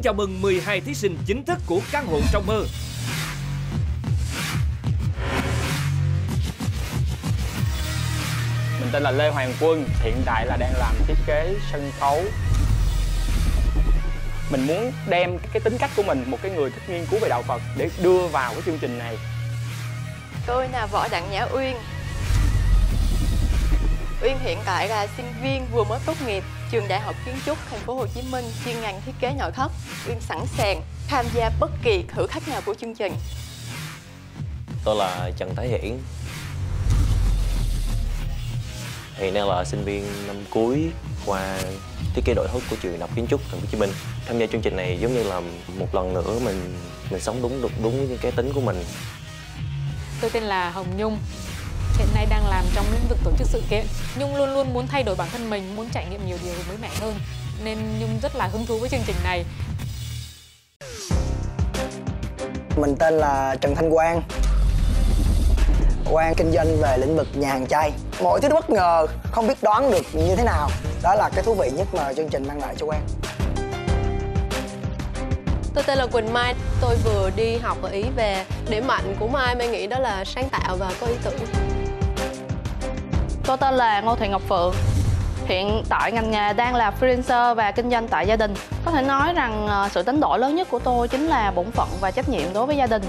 Xin chào mừng 12 thí sinh chính thức của căn hộ trong mơ. Mình tên là Lê Hoàng Quân, hiện tại là đang làm thiết kế sân khấu. Mình muốn đem cái tính cách của mình, một cái người thích nghiên cứu về đạo Phật để đưa vào cái chương trình này. Tôi là Võ Đặng Nhã Uyên. Uyên hiện tại là sinh viên vừa mới tốt nghiệp trường Đại học Kiến trúc Thành phố Hồ Chí Minh chuyên ngành thiết kế nội thất. Uyên sẵn sàng tham gia bất kỳ thử thách nào của chương trình. Tôi là Trần Thái Hiển Hiện đang là sinh viên năm cuối qua thiết kế nội thất của trường Đại học Kiến trúc Thành phố Hồ Chí Minh. Tham gia chương trình này giống như là một lần nữa mình mình sống đúng đúng đúng với cái tính của mình. Tôi tên là Hồng Nhung Hiện nay đang làm trong lĩnh vực tổ chức sự kiện Nhung luôn luôn muốn thay đổi bản thân mình, muốn trải nghiệm nhiều điều mới mẻ hơn Nên Nhung rất là hứng thú với chương trình này Mình tên là Trần Thanh Quang. Quang kinh doanh về lĩnh vực nhà hàng chay. Mọi thứ bất ngờ, không biết đoán được như thế nào. Đó là cái thú vị nhất mà chương trình mang lại cho Quang. Tôi tên là Quỳnh Mai, tôi vừa đi học ở Ý về. Điểm mạnh của Mai Mai nghĩ đó là sáng tạo và có ý tưởng. Tôi tên là Ngô Thị Ngọc Phượng Hiện tại ngành nghề đang là freelancer và kinh doanh tại gia đình Có thể nói rằng ờ, sự đánh đổi lớn nhất của tôi chính là bổn phận và trách nhiệm đối với gia đình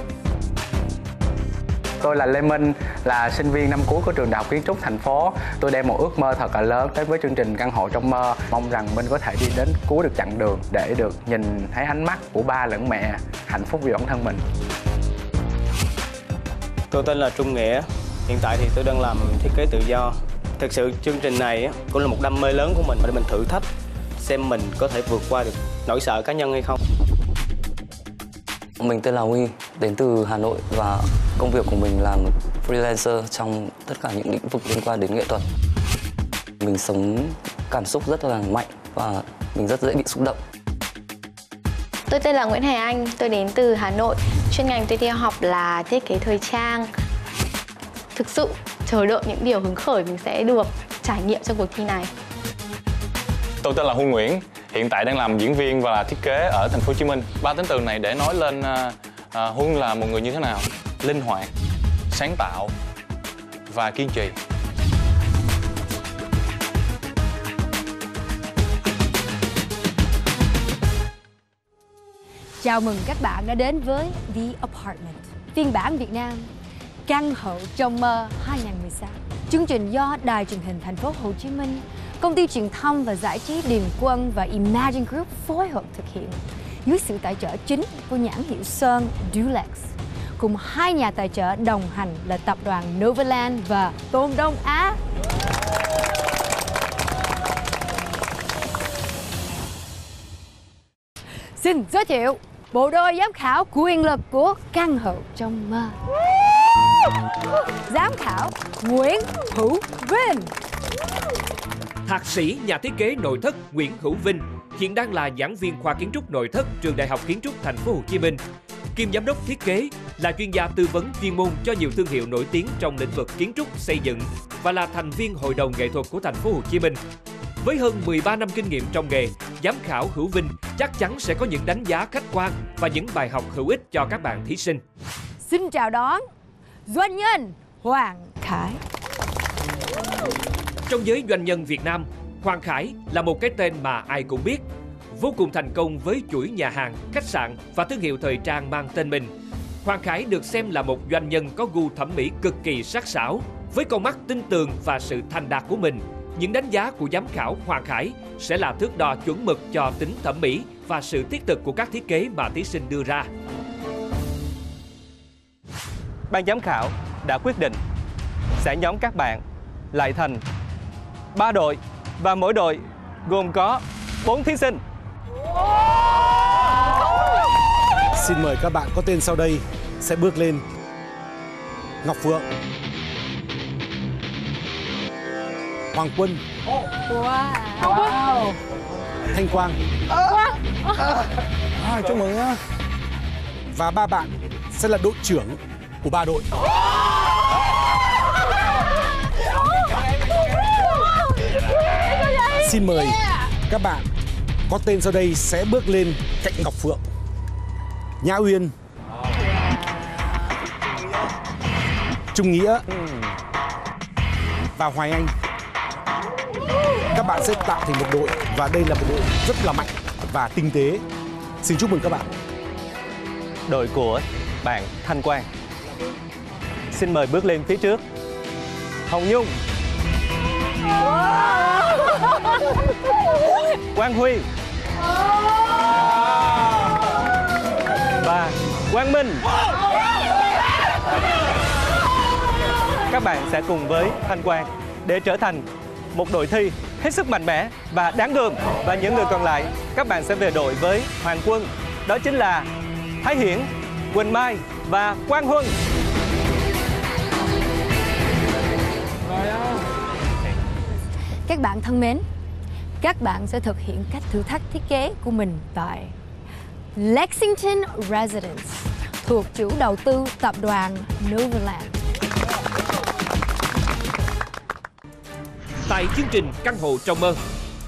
Tôi là Lê Minh, là sinh viên năm cuối của trường Đại học Kiến trúc thành phố. Tôi đem một ước mơ thật là lớn tới với chương trình căn hộ trong mơ. Mong rằng Minh có thể đi đến cuối được chặng đường để được nhìn thấy ánh mắt của ba lẫn mẹ hạnh phúc vì bản thân mình. Tôi tên là Trung Nghĩa. Hiện tại thì tôi đang làm thiết kế tự do. Thực sự chương trình này cũng là một đam mê lớn của mình để mình thử thách xem mình có thể vượt qua được nỗi sợ cá nhân hay không. Mình tên là Huy, đến từ Hà Nội và công việc của mình là một freelancer trong tất cả những lĩnh vực liên quan đến nghệ thuật. Mình sống cảm xúc rất là mạnh và mình rất dễ bị xúc động. Tôi tên là Nguyễn Hải Anh, tôi đến từ Hà Nội. Chuyên ngành tôi theo học là thiết kế thời trang. Thực sự chờ đợi những điều hứng khởi mình sẽ được trải nghiệm trong cuộc thi này. Tôi tên là Huy Nguyễn, hiện tại đang làm diễn viên và là thiết kế ở thành phố Hồ Chí Minh. Ba tính từ này để nói lên uh, uh, Huân là một người như thế nào? Linh hoạt, sáng tạo và kiên trì. Chào mừng các bạn đã đến với The Apartment, phiên bản Việt Nam Căn hộ trong mơ 2016. Chương trình do Đài truyền hình Thành phố Hồ Chí Minh, Công ty truyền thông và giải trí Điền Quân và Imagine Group phối hợp thực hiện dưới sự tài trợ chính của nhãn hiệu Sơn Dulex cùng hai nhà tài trợ đồng hành là tập đoàn Novaland và Tôn Đông Á. Xin giới thiệu bộ đôi giám khảo quyền lực của căn hộ trong mơ. Giám khảo Nguyễn Hữu Vinh Thạc sĩ nhà thiết kế nội thất Nguyễn Hữu Vinh hiện đang là giảng viên khoa kiến trúc nội thất trường Đại học Kiến trúc Thành phố Hồ Chí Minh. Kiêm giám đốc thiết kế, là chuyên gia tư vấn chuyên môn cho nhiều thương hiệu nổi tiếng trong lĩnh vực kiến trúc xây dựng và là thành viên hội đồng nghệ thuật của Thành phố Hồ Chí Minh. Với hơn 13 năm kinh nghiệm trong nghề, giám khảo Hữu Vinh chắc chắn sẽ có những đánh giá khách quan và những bài học hữu ích cho các bạn thí sinh. Xin chào đón doanh nhân Hoàng Khải. Trong giới doanh nhân Việt Nam, Hoàng Khải là một cái tên mà ai cũng biết. Vô cùng thành công với chuỗi nhà hàng, khách sạn và thương hiệu thời trang mang tên mình. Hoàng Khải được xem là một doanh nhân có gu thẩm mỹ cực kỳ sắc sảo. Với con mắt tinh tường và sự thành đạt của mình, những đánh giá của giám khảo Hoàng Khải sẽ là thước đo chuẩn mực cho tính thẩm mỹ và sự thiết thực của các thiết kế mà thí sinh đưa ra. Ban giám khảo đã quyết định sẽ nhóm các bạn lại thành ba đội và mỗi đội gồm có 4 thí sinh. Xin mời các bạn có tên sau đây sẽ bước lên. Ngọc Phượng. Hoàng Quân. Wow. wow. Thanh Quang. Quang. À, chúc mừng nhá. Và ba bạn sẽ là đội trưởng của ba đội. Xin mời các bạn có tên sau đây sẽ bước lên cạnh Ngọc Phượng. Nhã Uyên, Trung Nghĩa và Hoài Anh. Các bạn sẽ tạo thành một đội và đây là một đội rất là mạnh và tinh tế. Xin chúc mừng các bạn. Đội của bạn Thanh Quang. Xin mời bước lên phía trước. Hồng Nhung. Quang Huy. Và Quang Minh. Các bạn sẽ cùng với Thanh Quang để trở thành một đội thi hết sức mạnh mẽ và đáng gờm và những người còn lại các bạn sẽ về đội với Hoàng Quân đó chính là Thái Hiển, Quỳnh Mai và Quang Huân. Các bạn thân mến, các bạn sẽ thực hiện cách thử thách thiết kế của mình tại Lexington Residence thuộc chủ đầu tư tập đoàn Novaland. Tại chương trình Căn hộ trong mơ,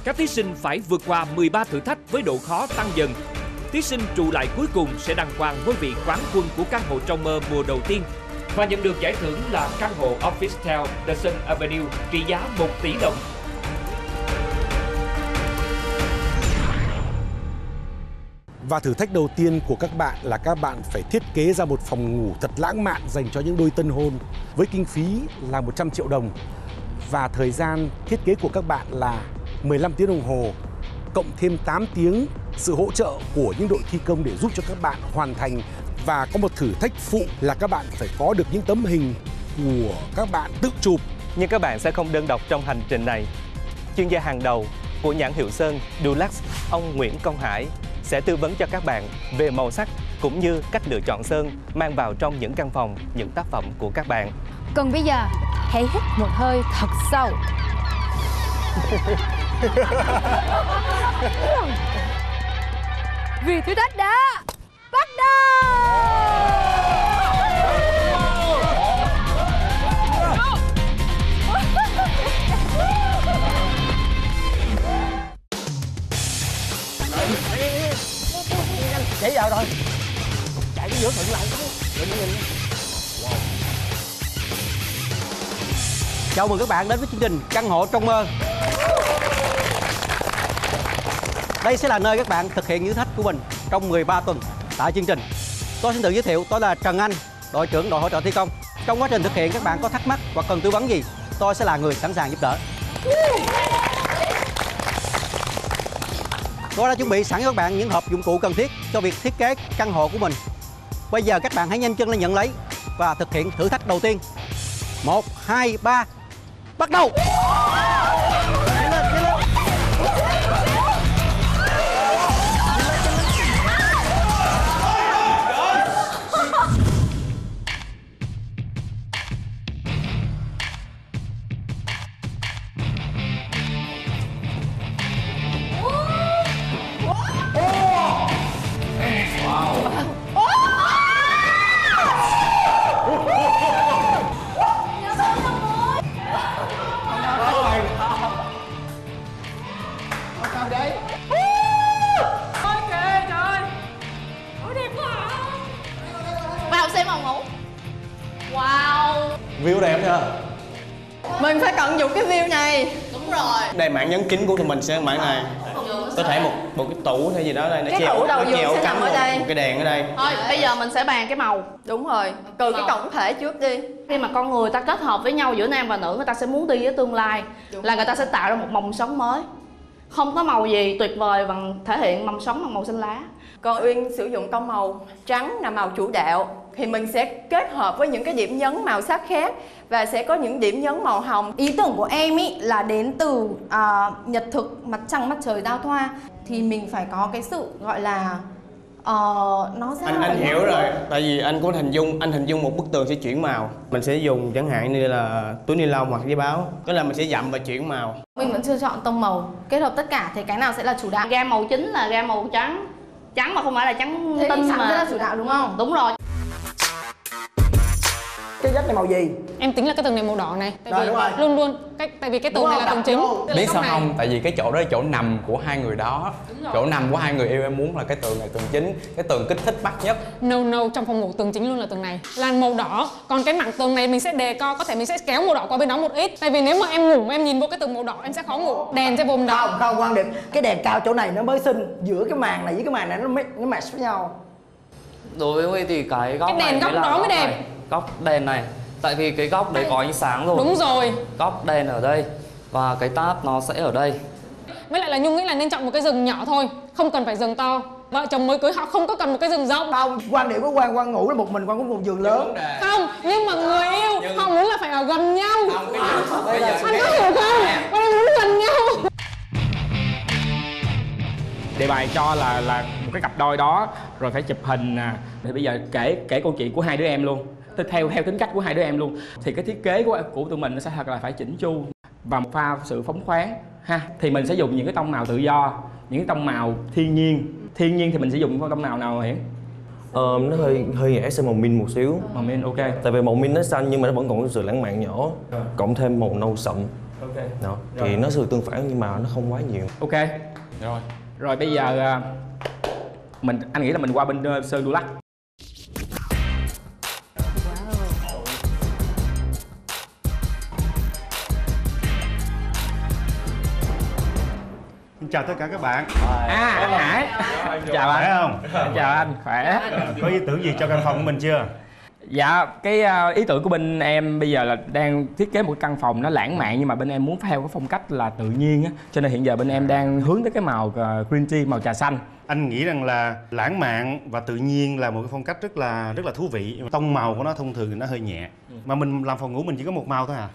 các thí sinh phải vượt qua 13 thử thách với độ khó tăng dần. Thí sinh trụ lại cuối cùng sẽ đăng quang ngôi vị quán quân của căn hộ trong mơ mùa đầu tiên và nhận được giải thưởng là căn hộ Office Town The Sun Avenue trị giá 1 tỷ đồng. Và thử thách đầu tiên của các bạn là các bạn phải thiết kế ra một phòng ngủ thật lãng mạn dành cho những đôi tân hôn với kinh phí là 100 triệu đồng và thời gian thiết kế của các bạn là 15 tiếng đồng hồ, cộng thêm 8 tiếng sự hỗ trợ của những đội thi công để giúp cho các bạn hoàn thành và có một thử thách phụ là các bạn phải có được những tấm hình của các bạn tự chụp Nhưng các bạn sẽ không đơn độc trong hành trình này. Chuyên gia hàng đầu của nhãn hiệu Sơn Dulux, ông Nguyễn Công Hải sẽ tư vấn cho các bạn về màu sắc cũng như cách lựa chọn sơn mang vào trong những căn phòng, những tác phẩm của các bạn. Còn bây giờ, hãy hít một hơi thật sâu. Vì thử thách đã bắt đầu! Chạy vào rồi Chạy cái giữa thuận lại Đừng nhìn Chào mừng các bạn đến với chương trình Căn hộ trong mơ. Đây sẽ là nơi các bạn thực hiện thử thách của mình trong 13 tuần tại chương trình. Tôi xin tự giới thiệu, tôi là Trần Anh, đội trưởng đội hỗ trợ thi công. Trong quá trình thực hiện các bạn có thắc mắc hoặc cần tư vấn gì, tôi sẽ là người sẵn sàng giúp đỡ. Tôi đã chuẩn bị sẵn cho các bạn những hộp dụng cụ cần thiết cho việc thiết kế căn hộ của mình. Bây giờ các bạn hãy nhanh chân lên nhận lấy và thực hiện thử thách đầu tiên. 1, 2, 3, bắt đầu! Đây mảng nhấn kính của tụi mình sẽ mảng này Có thể một một cái tủ hay gì đó đây nó Cái treo tủ đầu giường sẽ cắm nằm ở một- đây. một cái đèn ở đây Thôi, bây giờ mình sẽ bàn cái màu. Đúng rồi Từ cái tổng thể trước đi Khi mà con người ta kết hợp với nhau giữa nam và nữ, người ta sẽ muốn đi với tương lai là người ta sẽ tạo ra một màu sống mới. Không có màu gì tuyệt vời bằng thể hiện màu sống bằng màu xanh lá. Còn Uyên sử dụng tông màu trắng là màu chủ đạo. Thì mình sẽ kết hợp với những cái điểm nhấn màu sắc khác và sẽ có những điểm nhấn màu hồng. Ý tưởng của em ý là đến từ à, nhật thực mặt trăng mặt trời giao thoa. Thì mình phải có cái sự gọi là ờ, nó ra anh anh hiểu rồi. Tại vì anh cũng hình dung anh hình dung một bức tường sẽ chuyển màu. Mình sẽ dùng chẳng hạn như là túi ni lông hoặc giấy báo. Tức là mình sẽ dặm và chuyển màu. Mình vẫn chưa chọn tông màu. Kết hợp tất cả thì cái nào sẽ là chủ đạo? Gam màu chính là gam màu trắng. Trắng mà không phải là trắng Thế tinh mà là chủ đạo đúng không? Đúng rồi. Cái vách này màu gì? Em tính là cái tường này màu đỏ này tại Rồi, vì đúng rồi. luôn luôn cái tại vì cái tường này là tường chính. biết sao này. không? Tại vì cái chỗ đó là chỗ nằm của hai người đó. Chỗ nằm của hai người yêu em muốn là cái tường này tường chính cái tường kích thích mắt nhất. No no trong phòng ngủ tường chính luôn là tường này. Là màu đỏ. Còn cái mảng tường này mình sẽ đề co có thể mình sẽ kéo màu đỏ qua bên đó một ít. Tại vì nếu mà em ngủ mà em nhìn vô cái tường màu đỏ em sẽ khó ngủ. Đèn sẽ vùng đỏ. Không không quan điểm. Cái đèn cao chỗ này nó mới xinh. Giữa cái màn này với cái màn này nó mới nó match với nhau. Đối với thì cái góc Cái đèn này góc là đó mới đẹp. này. Góc đèn này. Tại vì cái góc đấy có ánh sáng rồi. Đúng rồi. góc đèn ở đây và cái tab nó sẽ ở đây. Với lại là nhung nghĩ là nên chọn một cái rừng nhỏ thôi không cần phải rừng to. Vợ chồng mới cưới họ không có cần một cái rừng rộng. Không quan điểm của quan quan ngủ là một mình quan có một giường lớn. Không nhưng mà người yêu họ muốn là phải ở gần nhau. Bây giờ- anh có hiểu không? Quan muốn gần nhau. Đề bài cho là là một cái cặp đôi đó rồi phải chụp hình à. thì bây giờ kể kể câu chuyện của hai đứa em luôn theo theo tính cách của hai đứa em luôn. Thì cái thiết kế của của tụi mình nó sẽ thật là phải chỉnh chu và pha sự phóng khoáng ha. Thì mình sẽ dùng những cái tông màu tự do những cái tông màu thiên nhiên. Thiên nhiên thì mình sẽ dùng tông màu nào hiển? Ờ, nó hơi hơi ngã sang màu min một xíu. Màu min ok. Tại vì màu min nó xanh nhưng mà nó vẫn còn sự lãng mạn nhỏ cộng thêm màu nâu sậm. Ok. Đó Rồi. thì nó sự tương phản nhưng mà nó không quá nhiều. Ok. Rồi. Rồi bây giờ à, mình anh nghĩ là mình qua bên ờ, sơn đu lắc chào tất cả các bạn. À, anh Hải. Chào anh. Khỏe không? Chào anh, khỏe. Có ý tưởng gì cho căn phòng của mình chưa? Dạ, cái ờ, ý tưởng của bên em bây giờ là đang thiết kế một căn phòng nó lãng mạn nhưng mà bên em muốn theo cái phong cách là tự nhiên á, cho nên hiện giờ bên em đang hướng tới cái màu ờ, green tea màu trà xanh. Anh nghĩ rằng là lãng mạn và tự nhiên là một cái phong cách rất là rất là thú vị. Tông màu của nó thông thường thì nó hơi nhẹ. Mà mình làm phòng ngủ mình chỉ có một màu thôi à?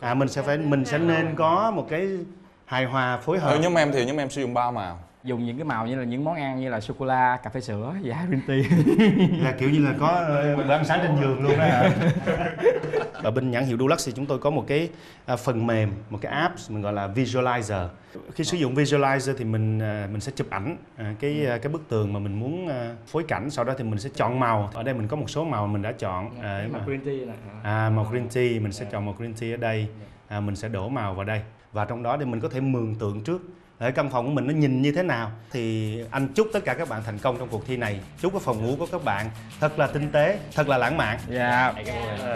À mình sẽ phải mình sẽ nên có một cái hài hòa phối hợp. Ở nhóm em thì nhóm em sử dụng ba màu Dùng những cái màu như là những món ăn như là sô cô la, cà phê sữa và green tea. là kiểu như là có ờ, bữa ăn sáng trên giường luôn đó? Ở bên nhãn hiệu Dulux thì chúng tôi có một cái à, phần mềm, một cái app mình gọi là Visualizer. Khi sử dụng Visualizer thì mình à, mình sẽ chụp ảnh à, cái cái bức tường mà mình muốn phối cảnh, sau đó thì mình sẽ chọn màu. Ở đây mình có một số màu mình đã chọn. À, Màu green tea này. À, màu green tea mình sẽ chọn màu green tea ở đây. À, mình sẽ đổ màu vào đây và trong đó thì mình có thể mường tượng trước. Ở căn phòng của mình nó nhìn như thế nào. Thì anh chúc tất cả các bạn thành công trong cuộc thi này. Chúc cái phòng ngủ của các bạn thật là tinh tế thật là lãng mạn. Dạ,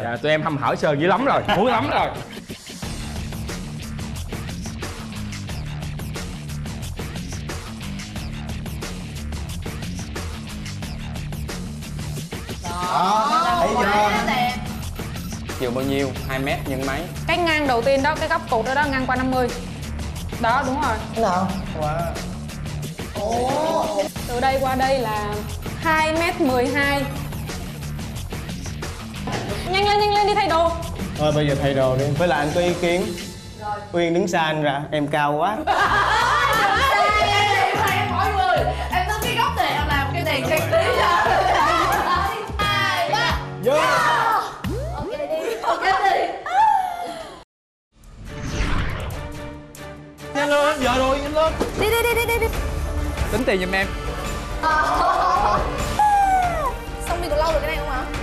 dạ tụi em hâm hở sơn dữ lắm rồi, muốn lắm rồi. thấy chưa chiều bao nhiêu? 2 mét nhân mấy? Cái ngang đầu tiên đó cái góc cột đó, đó ngang qua 50 đó đúng rồi. Nào? Ồ. từ đây qua đây là 2 m 12 nhanh lên nhanh lên đi thay đồ. Thôi bây giờ thay đồ đi. Với lại anh có ý kiến. Uyên đứng xa anh ra Em cao quá. Mọi Nhanh lên giờ rồi nhanh lên đi đi đi đi đi đi Tính tiền giùm em. xong đi còn lâu được cái này không hả Go!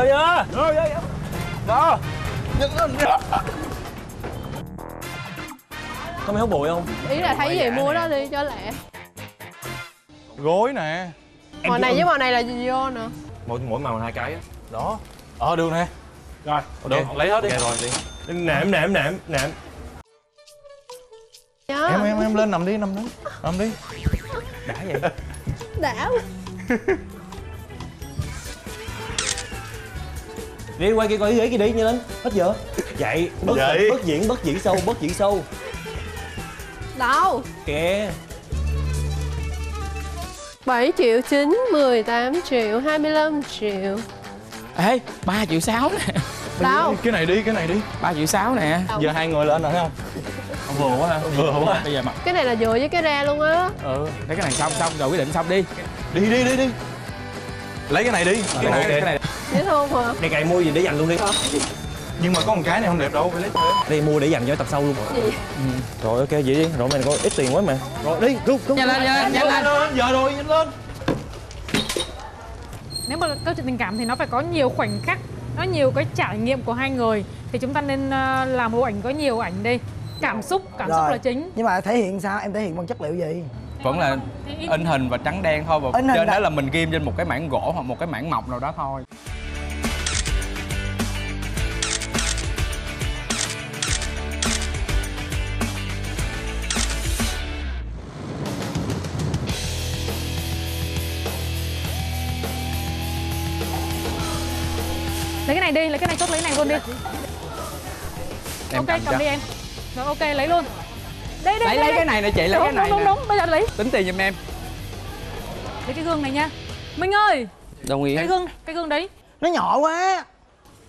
Lên nha Rồi, rồi, rồi. Đó Nhanh lên Có mấy hút bụi không? ý là thấy gì mua đó đi cho lẹ. Gối nè. Màu này với màu này là gì vô nè Mỗi mỗi màu hai cái á. Đó. Ờ được nè. Rồi Được, lấy hết đi. Ok, rồi đi. Nệm nệm nệm nệm. Nhớ. Em em em lên nằm đi nằm đi. Nằm đi. Đã vậy. Đã Đi quay kia coi ghế kia đi nhanh lên Hết giờ. Dậy Bất, Dậy. bất diễn bất diễn sâu bất diễn sâu. Đâu? Kìa. 7 triệu 9, 18 triệu, 25 triệu. Ê, 3 triệu 6 nè. Đâu? Cái này đi cái này đi. 3 triệu 6 nè. Giờ hai người lên rồi thấy không? vừa quá ha. Vừa quá. Bây giờ mặc. Cái này là vừa với cái ra luôn á. Ừ lấy cái này xong xong rồi quyết định xong đi. Đi đi đi đi. Lấy cái này đi. Cái này. Cái này dễ thương hả này cày mua gì để dành luôn đi. Nhưng mà có một cái này không đẹp đâu phải lấy đây mua để dành cho tập sau luôn. Gì? Rồi ok vậy? Đi rồi mày có ít tiền quá mà. Rồi đi rút rút. Nhanh lên nhanh lên nhanh lên giờ rồi nhanh lên. Nếu mà câu chuyện tình cảm thì nó phải có nhiều khoảnh khắc nó nhiều cái trải nghiệm của hai người. Thì chúng ta nên ờ, làm bộ ảnh có nhiều ảnh đi. Cảm xúc cảm xúc Rồi. là chính. Nhưng mà thể hiện sao? Em thể hiện bằng chất liệu gì? Vẫn là in hình và trắng đen thôi và In hình trên là- đó là mình ghim trên một cái mảng gỗ hoặc một cái mảng mộc nào đó thôi lấy cái này đi lấy cái này chốt lấy cái này luôn đi. Em ok cầm đi em. Rồi ok lấy luôn. Đây đây lấy lấy cái này nè chị lấy đúng, cái này đúng đúng đúng. Bây giờ lấy. Tính tiền giùm em. Lấy cái gương này nha. Minh ơi! Đồng ý cái gương cái gương đấy. Nó nhỏ quá.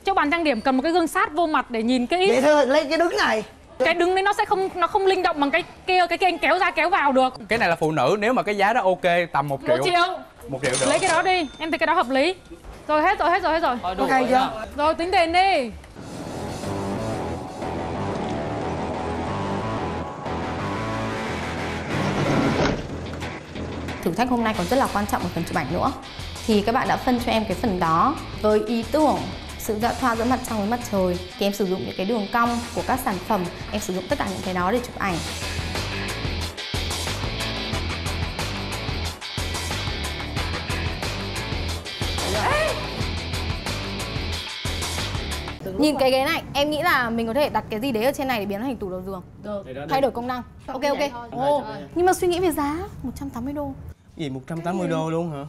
Cho bàn trang điểm cầm một cái gương sát vô mặt để nhìn cái vậy thôi lấy cái đứng này. Cái đứng đấy nó sẽ không nó không linh động bằng cái kia cái kia anh kéo ra kéo vào được. Cái này là phụ nữ nếu mà cái giá đó ok tầm một triệu. một triệu. Một triệu được. Lấy cái đó đi. Em thấy cái đó hợp lý rồi hết rồi hết rồi hết rồi. Đủ Ok rồi chưa? rồi tính tiền đi. Thử thách hôm nay còn rất là quan trọng ở phần chụp ảnh nữa. Thì các bạn đã phân cho em cái phần đó với ý tưởng sự giao thoa giữa mặt trăng với mặt trời thì em sử dụng những cái đường cong của các sản phẩm. Em sử dụng tất cả những cái đó để chụp ảnh Nhìn cái ghế này, em nghĩ là mình có thể đặt cái gì đấy ở trên này để biến nó thành tủ đầu giường. Được. Thay đổi công năng. Ok ok. Ồ, nhưng mà suy nghĩ về giá 180 đô. Gì 180 đô luôn hả?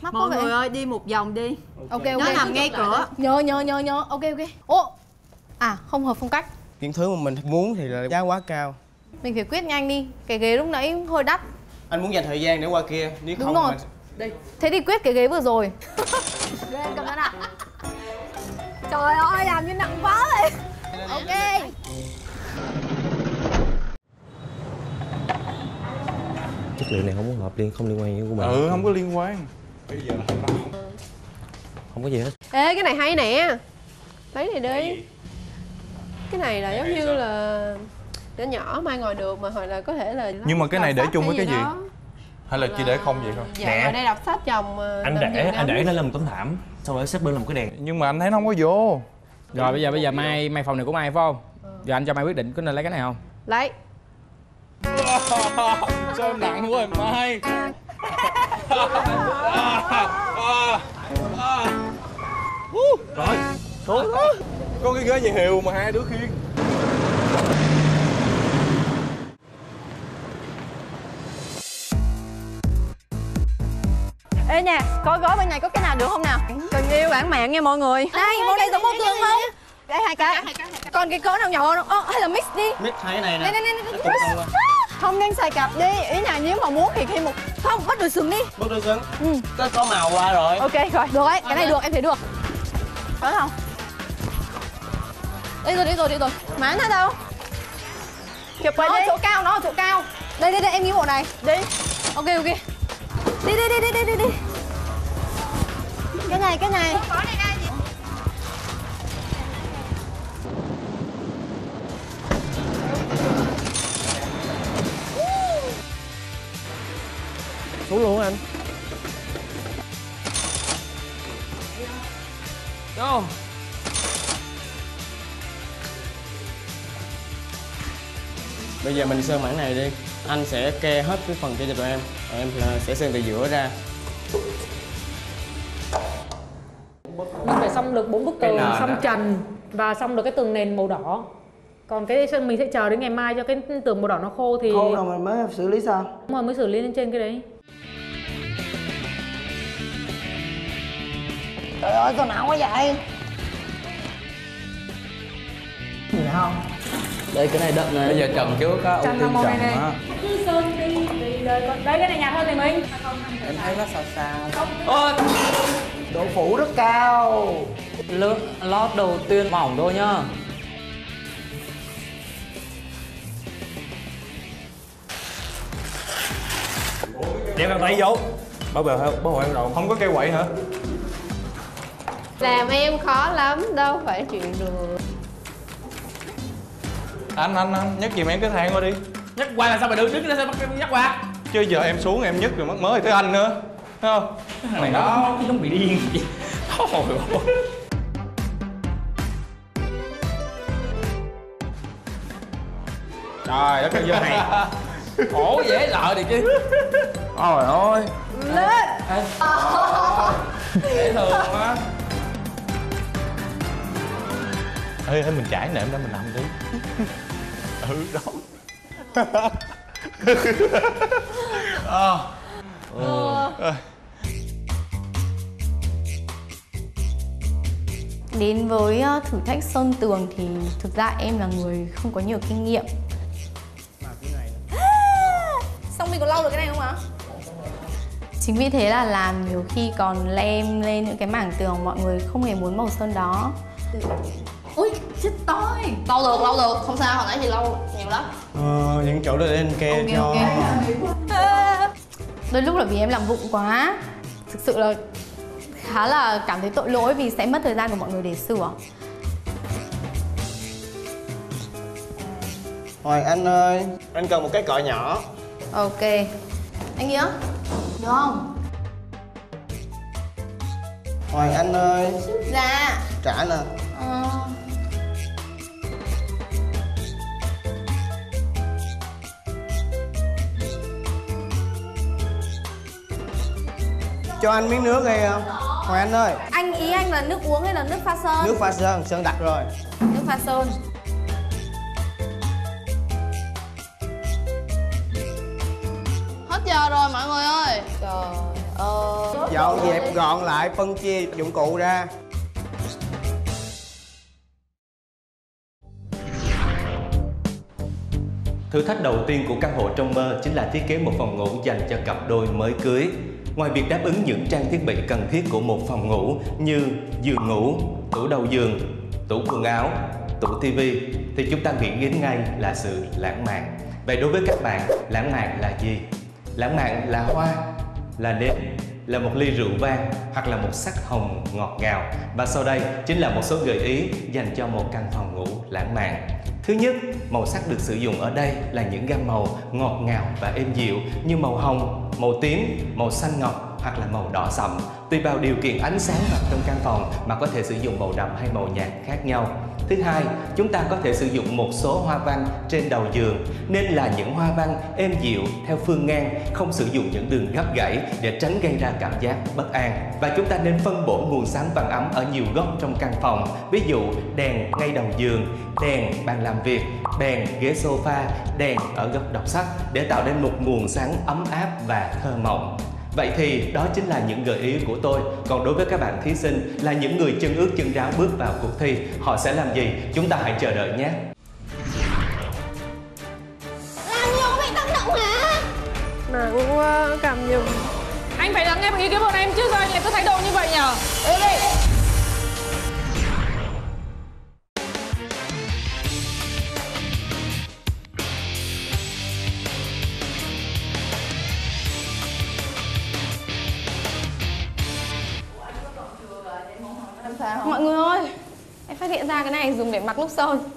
Mắc mọi người ơi đi một vòng đi Ok ok. nó nằm ngay cửa Nhớ nhớ nhớ nhớ. Ok ok. Ô. À, không hợp phong cách. Những thứ mà mình muốn thì là giá quá cao Mình phải quyết nhanh đi. Cái ghế lúc nãy hơi đắt. Anh muốn dành thời gian để qua kia Nếu Đúng không rồi. mà Thế thì quyết cái ghế vừa rồi. Lên cầm ra nào. Trời ơi, làm như nặng quá vậy. Ok. chất liệu này không có hợp liên không liên quan với của mình. Ừ không có liên quan. Bây giờ là không có. Gì hết. Ê cái này hay nè. Lấy này đi. Cái này là giống như là nhỏ nhỏ mai ngồi được mà hoặc là có thể là nhưng mà cái này để chung với cái gì hay là chỉ để không vậy không dạ ở đây đọc sách chồng ờ, anh để anh ngắm. để nó lên một tấm thảm sau đó xếp bên là một cái đèn. Nhưng mà anh thấy nó không có vô. Rồi bây giờ bây giờ mai mai phòng này của mai phải không? Giờ anh cho mai quyết định có nên lấy cái này không? Lấy. Sao em nặng quá mai? Rồi số có cái ghế gì hiệu mà hai đứa khiêng Ê nè, coi gói bên này có cái nào được không nào? tình yêu lãng mạn nha mọi người Đây, bộ này giống bông gương không? Đây hai cái. Còn cái cỡ nào nhỏ hơn không? Hay là mix đi. Mix hai cái này nè. Không nên xài cặp đi. Ý là nếu mà muốn thì khi một không bắt đùi sừng đi. Bước đôi sưng Ừ. Có có màu qua rồi Ok rồi, được đấy, cái này được, em thấy được. Có không? Đây rồi, đây rồi, đây rồi. Anh thấy đâu? Chụp nó ở chỗ cao, nó ở chỗ cao. Đây, đây, đây, em nghĩ bộ này. Đi. Ok, ok. Đi, đi, đi, đi, đi, đi, đi. Cái này, cái này. Xuống luôn anh Go. Bây giờ mình sơn mảng này đi anh sẽ ke hết cái phần kia cho tụi em. Rồi em là sẽ sơn từ giữa ra. Mình phải xong được bốn bức tường xong trần và xong được cái tường nền màu đỏ. Còn cái mình sẽ chờ đến ngày mai cho cái tường màu đỏ nó khô thì khô rồi mình mới xử lý sao? Đúng rồi mới xử lý lên trên cái đấy. Trời ơi sao nặng quá vậy? Gì không đây cái này đậm này. Bây giờ trần chứ có ưu tiên trần á sơn đi đấy cái này nhạt hơn thì mình. Em thấy nó sao sao độ phủ rất cao. Lớp lót đầu tiên mỏng thôi nhá. Đem vào tay vô. Bảo vệ bảo hộ em rồi không có cây quậy hả? Làm em khó lắm đâu phải chuyện đùa anh anh anh nhấc giùm em cái thang qua đi. Nhắc qua là sao mày đứng đứng ra sao bắt nhắc qua? Chứ giờ em xuống em nhấc rồi mất mới tới anh nữa. Thấy không? Thằng này nó nó bị điên Trời ơi. Trời đất ơi giờ này Khổ dễ sợ đi chứ. Ôi ơi. Lên. Dễ thương quá. Ê ê mình trải nệm ra mình nằm đi ừ đó à. ừ. Đến với ờ, thử thách sơn tường thì thực ra em là người không có nhiều kinh nghiệm Xong mình có lau được cái này không ạ? Chính vì thế là làm nhiều khi còn lem lên những cái mảng tường mọi người không hề muốn màu sơn đó Ui, chết tôi Lau được, lau được, không sao, hồi nãy thì lau nhiều lắm. Ờ, những chỗ đó để anh kê Ok, cho. ok. Đôi lúc là vì em làm vụng quá. Thực sự là khá là cảm thấy tội lỗi vì sẽ mất thời gian của mọi người để sửa. Hoàng Anh ơi Anh cần một cái cọ nhỏ. Ok. Anh Nghĩa? Được không? Hoàng Anh ơi. Dạ. Trả nè. Ờ Cho anh miếng nước đi không Hoàng Anh ơi. Anh ý anh là nước uống hay là nước pha sơn? Nước pha sơn, sơn đặt rồi. Nước pha sơn. Hết giờ rồi mọi người ơi. Trời ơi. Dọn dẹp gọn lại phân chia dụng cụ ra. Thử thách đầu tiên của căn hộ trong mơ chính là thiết kế một phòng ngủ dành cho cặp đôi mới cưới. Ngoài việc đáp ứng những trang thiết bị cần thiết của một phòng ngủ như giường ngủ, tủ đầu giường, tủ quần áo, tủ tivi thì chúng ta nghĩ đến ngay là sự lãng mạn. Vậy đối với các bạn, lãng mạn là gì? Lãng mạn là hoa, là nến, là một ly rượu vang hoặc là một sắc hồng ngọt ngào. Và sau đây chính là một số gợi ý dành cho một căn phòng ngủ lãng mạn. Thứ nhất, màu sắc được sử dụng ở đây là những gam màu ngọt ngào và êm dịu như màu hồng, màu tím, màu xanh ngọc hoặc là màu đỏ sậm. Tùy vào điều kiện ánh sáng mặt trong căn phòng mà có thể sử dụng màu đậm hay màu nhạt khác nhau. Thứ hai, chúng ta có thể sử dụng một số hoa văn trên đầu giường nên là những hoa văn êm dịu theo phương ngang, không sử dụng những đường gấp gãy để tránh gây ra cảm giác bất an. Và chúng ta nên phân bổ nguồn sáng vàng ấm ở nhiều góc trong căn phòng. Ví dụ đèn ngay đầu giường, đèn bàn làm việc, đèn ghế sofa, đèn ở góc đọc sách để tạo nên một nguồn sáng ấm áp và thơ mộng. Vậy thì đó chính là những gợi ý của tôi Còn đối với các bạn thí sinh là những người chân ướt chân ráo bước vào cuộc thi Họ sẽ làm gì? Chúng ta hãy chờ đợi nhé Làm nhiều bị tăng động hả? Nặng quá, cầm giùm Anh phải lắng nghe ý kiến bọn em chứ sao anh lại có thái độ như vậy nhở Ê đi Mọi người ơi Em phát hiện ra cái này dùng để mặc lúc sơn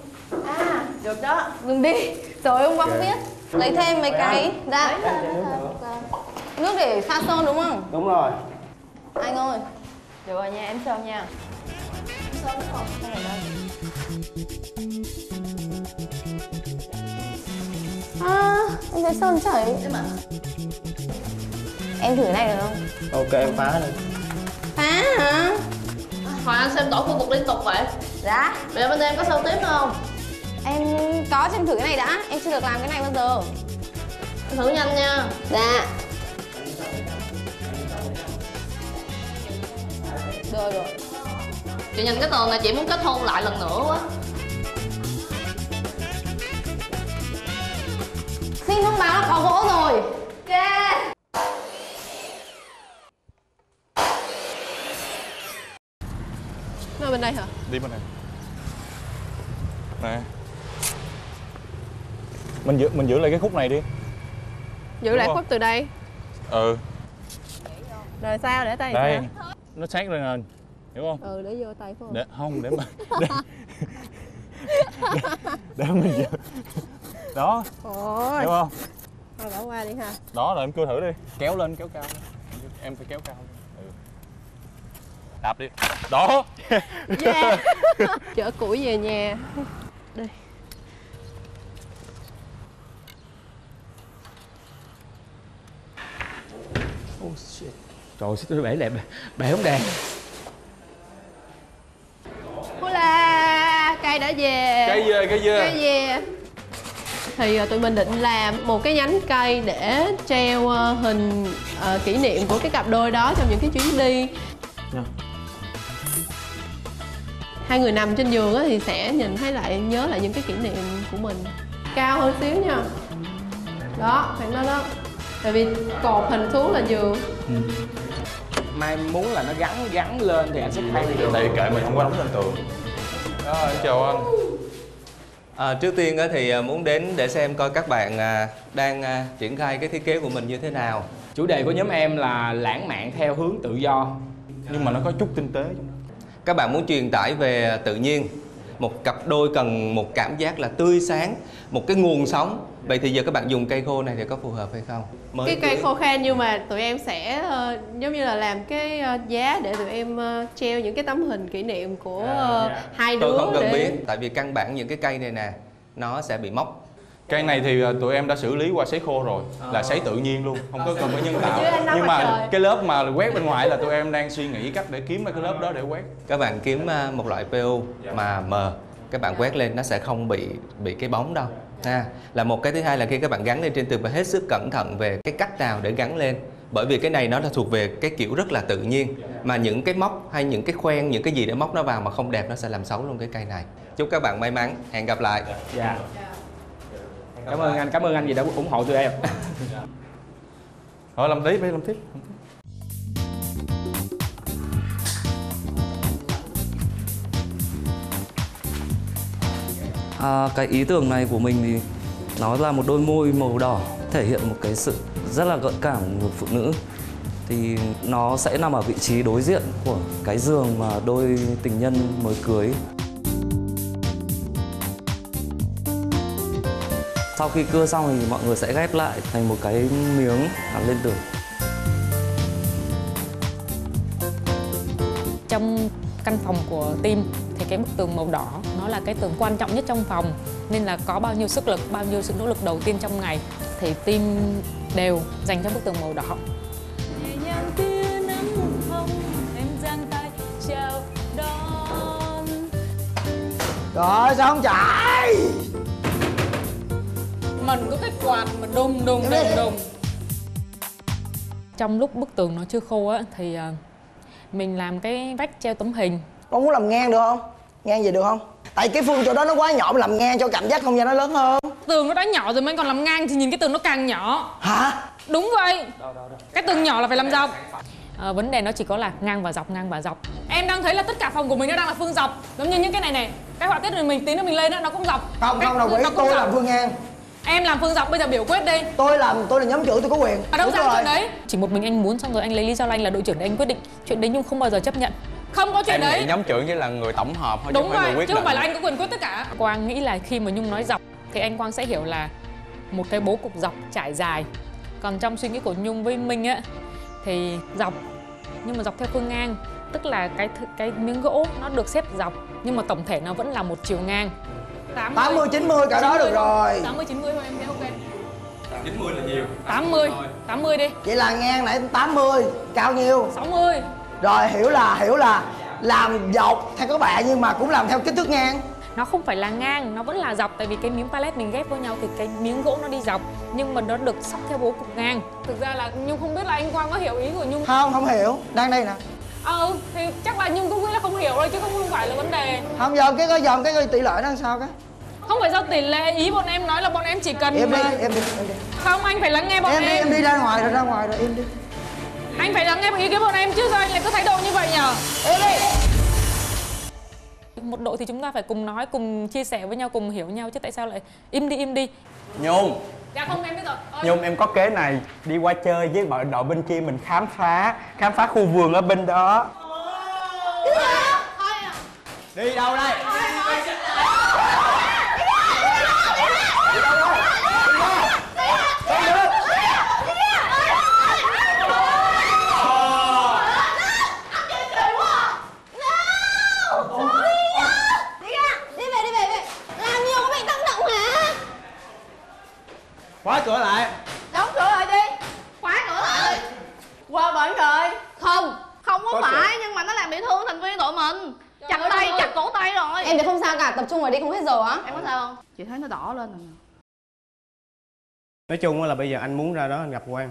À, được đó. Dùng đi. Trời ơi, hôm qua không biết. Lấy thêm mấy cái. Dạ Nước để pha sơn đúng không? Đúng rồi. Anh ơi. Được rồi nha, em sơn nha. Sơn đúng không? À, em thấy sơn chảy? Em Em thử cái này được không? Ok em phá đi Phá hả? Hoàng Anh xem đổi khu vực liên tục vậy. Dạ. Giờ bên em có sơn tiếp không? Em có xem thử cái này đã. Em chưa được làm cái này bao giờ. Thử nhanh nha. Dạ. Được rồi. Chị nhìn cái tường này chị muốn kết hôn lại lần nữa quá. Xin thông báo là có gỗ rồi. Yeah Ở bên đây hả? đi bên này. Nè. Mình giữ mình giữ lại cái khúc này đi. Giữ Đúng lại không? khúc từ đây. Ừ. Rồi sao để tay đây. sao nó sát lên nền hiểu không? Ừ để vô tay phải không? Để không để mà để, để, để mình vô đó. Ôi. Hiểu không? Thôi bỏ qua đi ha. Đó rồi em cưa thử đi. Kéo lên kéo cao. Em phải kéo cao. ừ. Đạp đi. Đó yeah chở củi về nhà. Đi oh shit. Trời ơi tôi bể đẹp bể không đèn Hola, cây đã về. Cây về, cây về. Cây về. Thì ờ, tụi mình định làm một cái nhánh cây để treo ờ, hình ờ, kỷ niệm của cái cặp đôi đó trong những cái chuyến đi. Dạ. Hai người nằm trên giường á thì sẽ nhìn thấy lại, nhớ lại những cái kỷ niệm của mình. Cao hơn xíu nha. Đó, khoảng đó đó. Tại vì cột hình xuống là giường mai muốn là nó gắn gắn lên thì anh sẽ thay được. đây kệ mình không có đóng lên tường. Đó em chào anh. À, trước tiên á thì à, muốn đến để xem coi các bạn à, đang à, triển khai cái thiết kế của mình như thế nào. chủ đề của nhóm em là lãng mạn theo hướng tự do. Nhưng mà nó có chút tinh tế Các bạn muốn truyền tải về tự nhiên. Một cặp đôi cần một cảm giác là tươi sáng, một cái nguồn sống. Vậy thì giờ các bạn dùng cây khô này thì có phù hợp hay không? cái cây khô khan nhưng mà tụi em sẽ ờ, giống như là làm cái ờ, giá để tụi em ờ, treo những cái tấm hình kỷ niệm của ờ, hai đứa Tôi không cần để biết, tại vì căn bản những cái cây này nè, nó sẽ bị móc. Cây này thì à, tụi em đã xử lý qua sấy khô rồi là sấy tự nhiên luôn không có cần phải nhân tạo nhưng mà trời. cái lớp mà quét bên ngoài là tụi em đang suy nghĩ cách để kiếm cái lớp đó để quét Các bạn kiếm à, một loại PU mà mờ, các bạn quét lên nó sẽ không bị bị cái bóng đâu. Ha. Là một cái thứ hai là khi các bạn gắn lên trên tường phải hết sức cẩn thận về cái cách nào để gắn lên. Bởi vì cái này nó là thuộc về cái kiểu rất là tự nhiên mà những cái móc hay những cái khoen những cái gì để móc nó vào mà không đẹp nó sẽ làm xấu luôn cái cây này. Chúc các bạn may mắn. Hẹn gặp lại. dạ cảm ơn anh cảm ơn anh vì đã ủng hộ tụi em. Thôi làm tiếp đi làm tiếp. À, cái ý tưởng này của mình thì nó là một đôi môi màu đỏ thể hiện một cái sự rất là gợi cảm của người phụ nữ. Thì nó sẽ nằm ở vị trí đối diện của cái giường mà đôi tình nhân mới cưới sau khi cưa xong thì mọi người sẽ ghép lại thành một cái miếng đặt lên tường. Trong căn phòng của team thì cái bức tường màu đỏ nó là cái tường quan trọng nhất trong phòng nên là có bao nhiêu sức lực bao nhiêu sự nỗ lực đầu tiên trong ngày thì team đều dành cho bức tường màu đỏ. Rồi sao không chạy mình có cái quạt mà đùng đùng đùng đùng. Trong lúc bức tường nó chưa khô á thì à, mình làm cái vách treo tấm hình. Con muốn làm ngang được không? Ngang gì được không? Tại cái phương chỗ đó nó quá nhỏ làm ngang cho cảm giác không gian nó lớn hơn. Tường nó đã nhỏ rồi mà anh còn làm ngang thì nhìn cái tường nó càng nhỏ. Hả? Đúng vậy. Cái tường nhỏ là phải làm dọc. À, vấn đề nó chỉ có là ngang và dọc ngang và dọc. Em đang thấy là tất cả phòng của mình nó đang là phương dọc giống như những cái này này cái họa tiết này mình tí nữa mình lên đó nó cũng dọc. Không Cái- không đồng ý. tôi dọc. làm phương ngang em làm phương dọc bây giờ biểu quyết đi. Tôi làm tôi là nhóm trưởng tôi có quyền. Ở đâu Đúng ra rồi. chuyện đấy? Chỉ một mình anh muốn xong rồi anh lấy lý do là anh là đội trưởng để anh quyết định. Chuyện đấy nhung không bao giờ chấp nhận. Không có chuyện em đấy. nhóm trưởng chỉ là người tổng hợp thôi chứ đúng không phải rồi người quyết chứ không phải là anh có quyền quyết tất cả. Quang nghĩ là khi mà nhung nói dọc thì anh quang sẽ hiểu là một cái bố cục dọc trải dài. Còn trong suy nghĩ của nhung với minh á thì dọc nhưng mà dọc theo phương ngang tức là cái cái miếng gỗ nó được xếp dọc nhưng mà tổng thể nó vẫn là một chiều ngang 80 90 cả đó được rồi. 80 90 thôi em thấy ok. 90 là nhiều. 80 80 đi. Vậy là ngang nãy 80 Cao nhiêu? 60 Rồi hiểu là hiểu là Làm dọc theo các bạn nhưng mà cũng làm theo kích thước ngang. Nó không phải là ngang nó vẫn là dọc tại vì cái miếng pallet mình ghép với nhau thì cái miếng gỗ nó đi dọc nhưng mà nó được sắp theo bố cục ngang. Thực ra là nhung không biết là anh quang có hiểu ý của nhung Không? Không hiểu. Đang đây nè. Ờ thì chắc là nhung cũng nghĩ là không hiểu thôi chứ không phải là vấn đề. Không dòm cái coi dòm cái coi tỷ lệ nó làm sao cái không phải do tỷ lệ ý bọn em nói là bọn em chỉ cần Em đi em đi em đi. Không anh phải lắng nghe bọn Em em đi em. đi ra ngoài rồi ra ngoài rồi em đi. Anh phải lắng nghe ý kiến bọn em chứ sao anh lại cứ thái độ như vậy nhở? Em đi. Một đội thì chúng ta phải cùng nói cùng chia sẻ với nhau cùng hiểu nhau chứ tại sao lại im đi im đi. Nhung. Dạ không em biết rồi. Ôi, Nhung em có kế này. Đi qua chơi với đội đội bên kia mình khám phá Khám phá khu vườn ở bên đó. Đi đâu đây? Đi về đi về đi về làm nhiều có bị tăng động hả Khóa cửa lại. Đóng cửa lại đi. Khóa cửa lại. Qua bển rồi. Không không có, Có phải nhưng mà nó làm bị thương thành viên tụi mình. Chặt tay chặt cổ tay rồi. Em thì không sao cả tập trung vào đi không hết giờ á. Em có sao không? Chị thấy nó đỏ lên rồi nói chung á là bây giờ anh muốn ra đó anh gặp Quang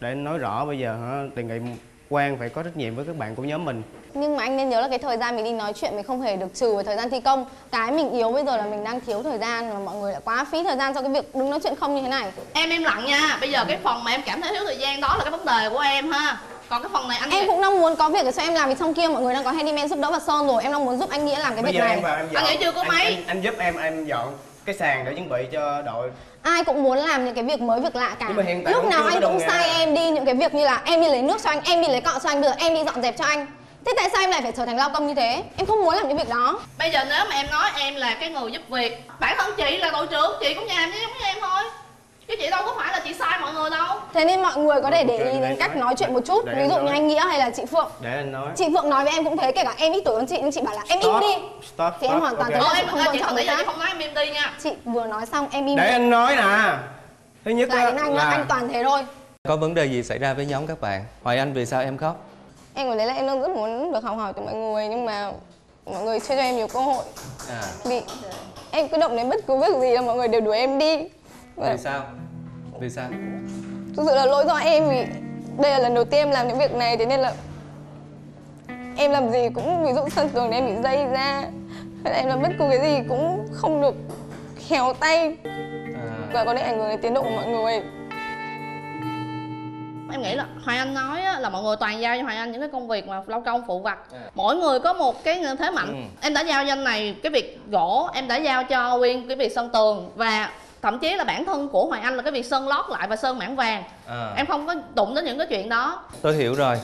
để nói rõ bây giờ hả đề nghị Quang phải có trách nhiệm với các bạn của nhóm mình. Nhưng mà anh nên nhớ là cái thời gian mình đi nói chuyện mình không hề được trừ vào thời gian thi công. Cái mình yếu bây giờ là mình đang thiếu thời gian mà mọi người lại quá phí thời gian cho cái việc đứng nói chuyện không như thế này. Em im lặng nha. Bây giờ cái phần mà em cảm thấy thiếu thời gian đó là cái vấn đề của em ha. Còn cái phần này anh em cũng đang muốn có việc để cho em làm vì trong kia mọi người đang có handyman giúp đỡ và sơn rồi. Em đang muốn giúp anh nghĩa làm cái bây việc giờ này. em vào em dọn Anh nghĩ chưa có Anh- máy. anh, anh giúp em em dọn cái sàn để chuẩn bị cho đội ai cũng muốn làm những cái việc mới việc lạ cả. Nhưng mà hiện tại lúc nào anh cũng sai em đi những cái việc như là em đi lấy nước cho anh em đi lấy cọ cho anh bây giờ em đi dọn dẹp cho anh. Thế tại sao em lại phải trở thành lao công như thế? Em không muốn làm những việc đó. Bây giờ nếu mà em nói em là cái người giúp việc bản thân chị là đội trưởng chị cũng làm như giống như em thôi chứ chị đâu có phải là chị sai mọi người đâu. Thế nên mọi người có thể để Ok, ý để đến cách nói. nói chuyện một chút. Để ví dụ như anh nghĩa hay là chị phượng. Để anh nói. Chị phượng nói với em cũng thế kể cả em ít tuổi hơn chị nhưng chị bảo là em im đi. Stop, thì em hoàn toàn thấy là em không trọng nãy người khác không nói em im đi nha. Chị vừa nói xong em im để anh nói nè. Thứ nhất đến anh là anh toàn thế thôi. Có vấn đề gì xảy ra với nhóm các bạn? Hoài Anh vì sao em khóc? em có đấy là em đang rất muốn được học hỏi từ mọi người nhưng mà mọi người chưa cho em nhiều cơ hội. À, vì em cứ động đến bất cứ việc gì là mọi người đều đuổi em đi Vì sao? Vì sao? thực sự là lỗi do em vì đây là lần đầu tiên em làm những việc này thế nên là em làm gì cũng ví dụ sân tường em bị dây ra hay là em làm bất cứ cái gì cũng không được khéo tay. Và có thể ảnh hưởng đến tiến độ của mọi người. Em nghĩ là Hoài Anh nói á, là mọi người toàn giao cho Hoài Anh những cái công việc mà lao công phụ vặt. Mỗi người có một cái thế mạnh. Ừ. em đã giao cho anh này cái việc gỗ em đã giao cho Quyên cái việc sơn tường. Và thậm chí là bản thân của Hoài Anh là cái việc sơn lót lại và sơn mảng vàng À. em không có đụng đến những cái chuyện đó Tôi hiểu rồi.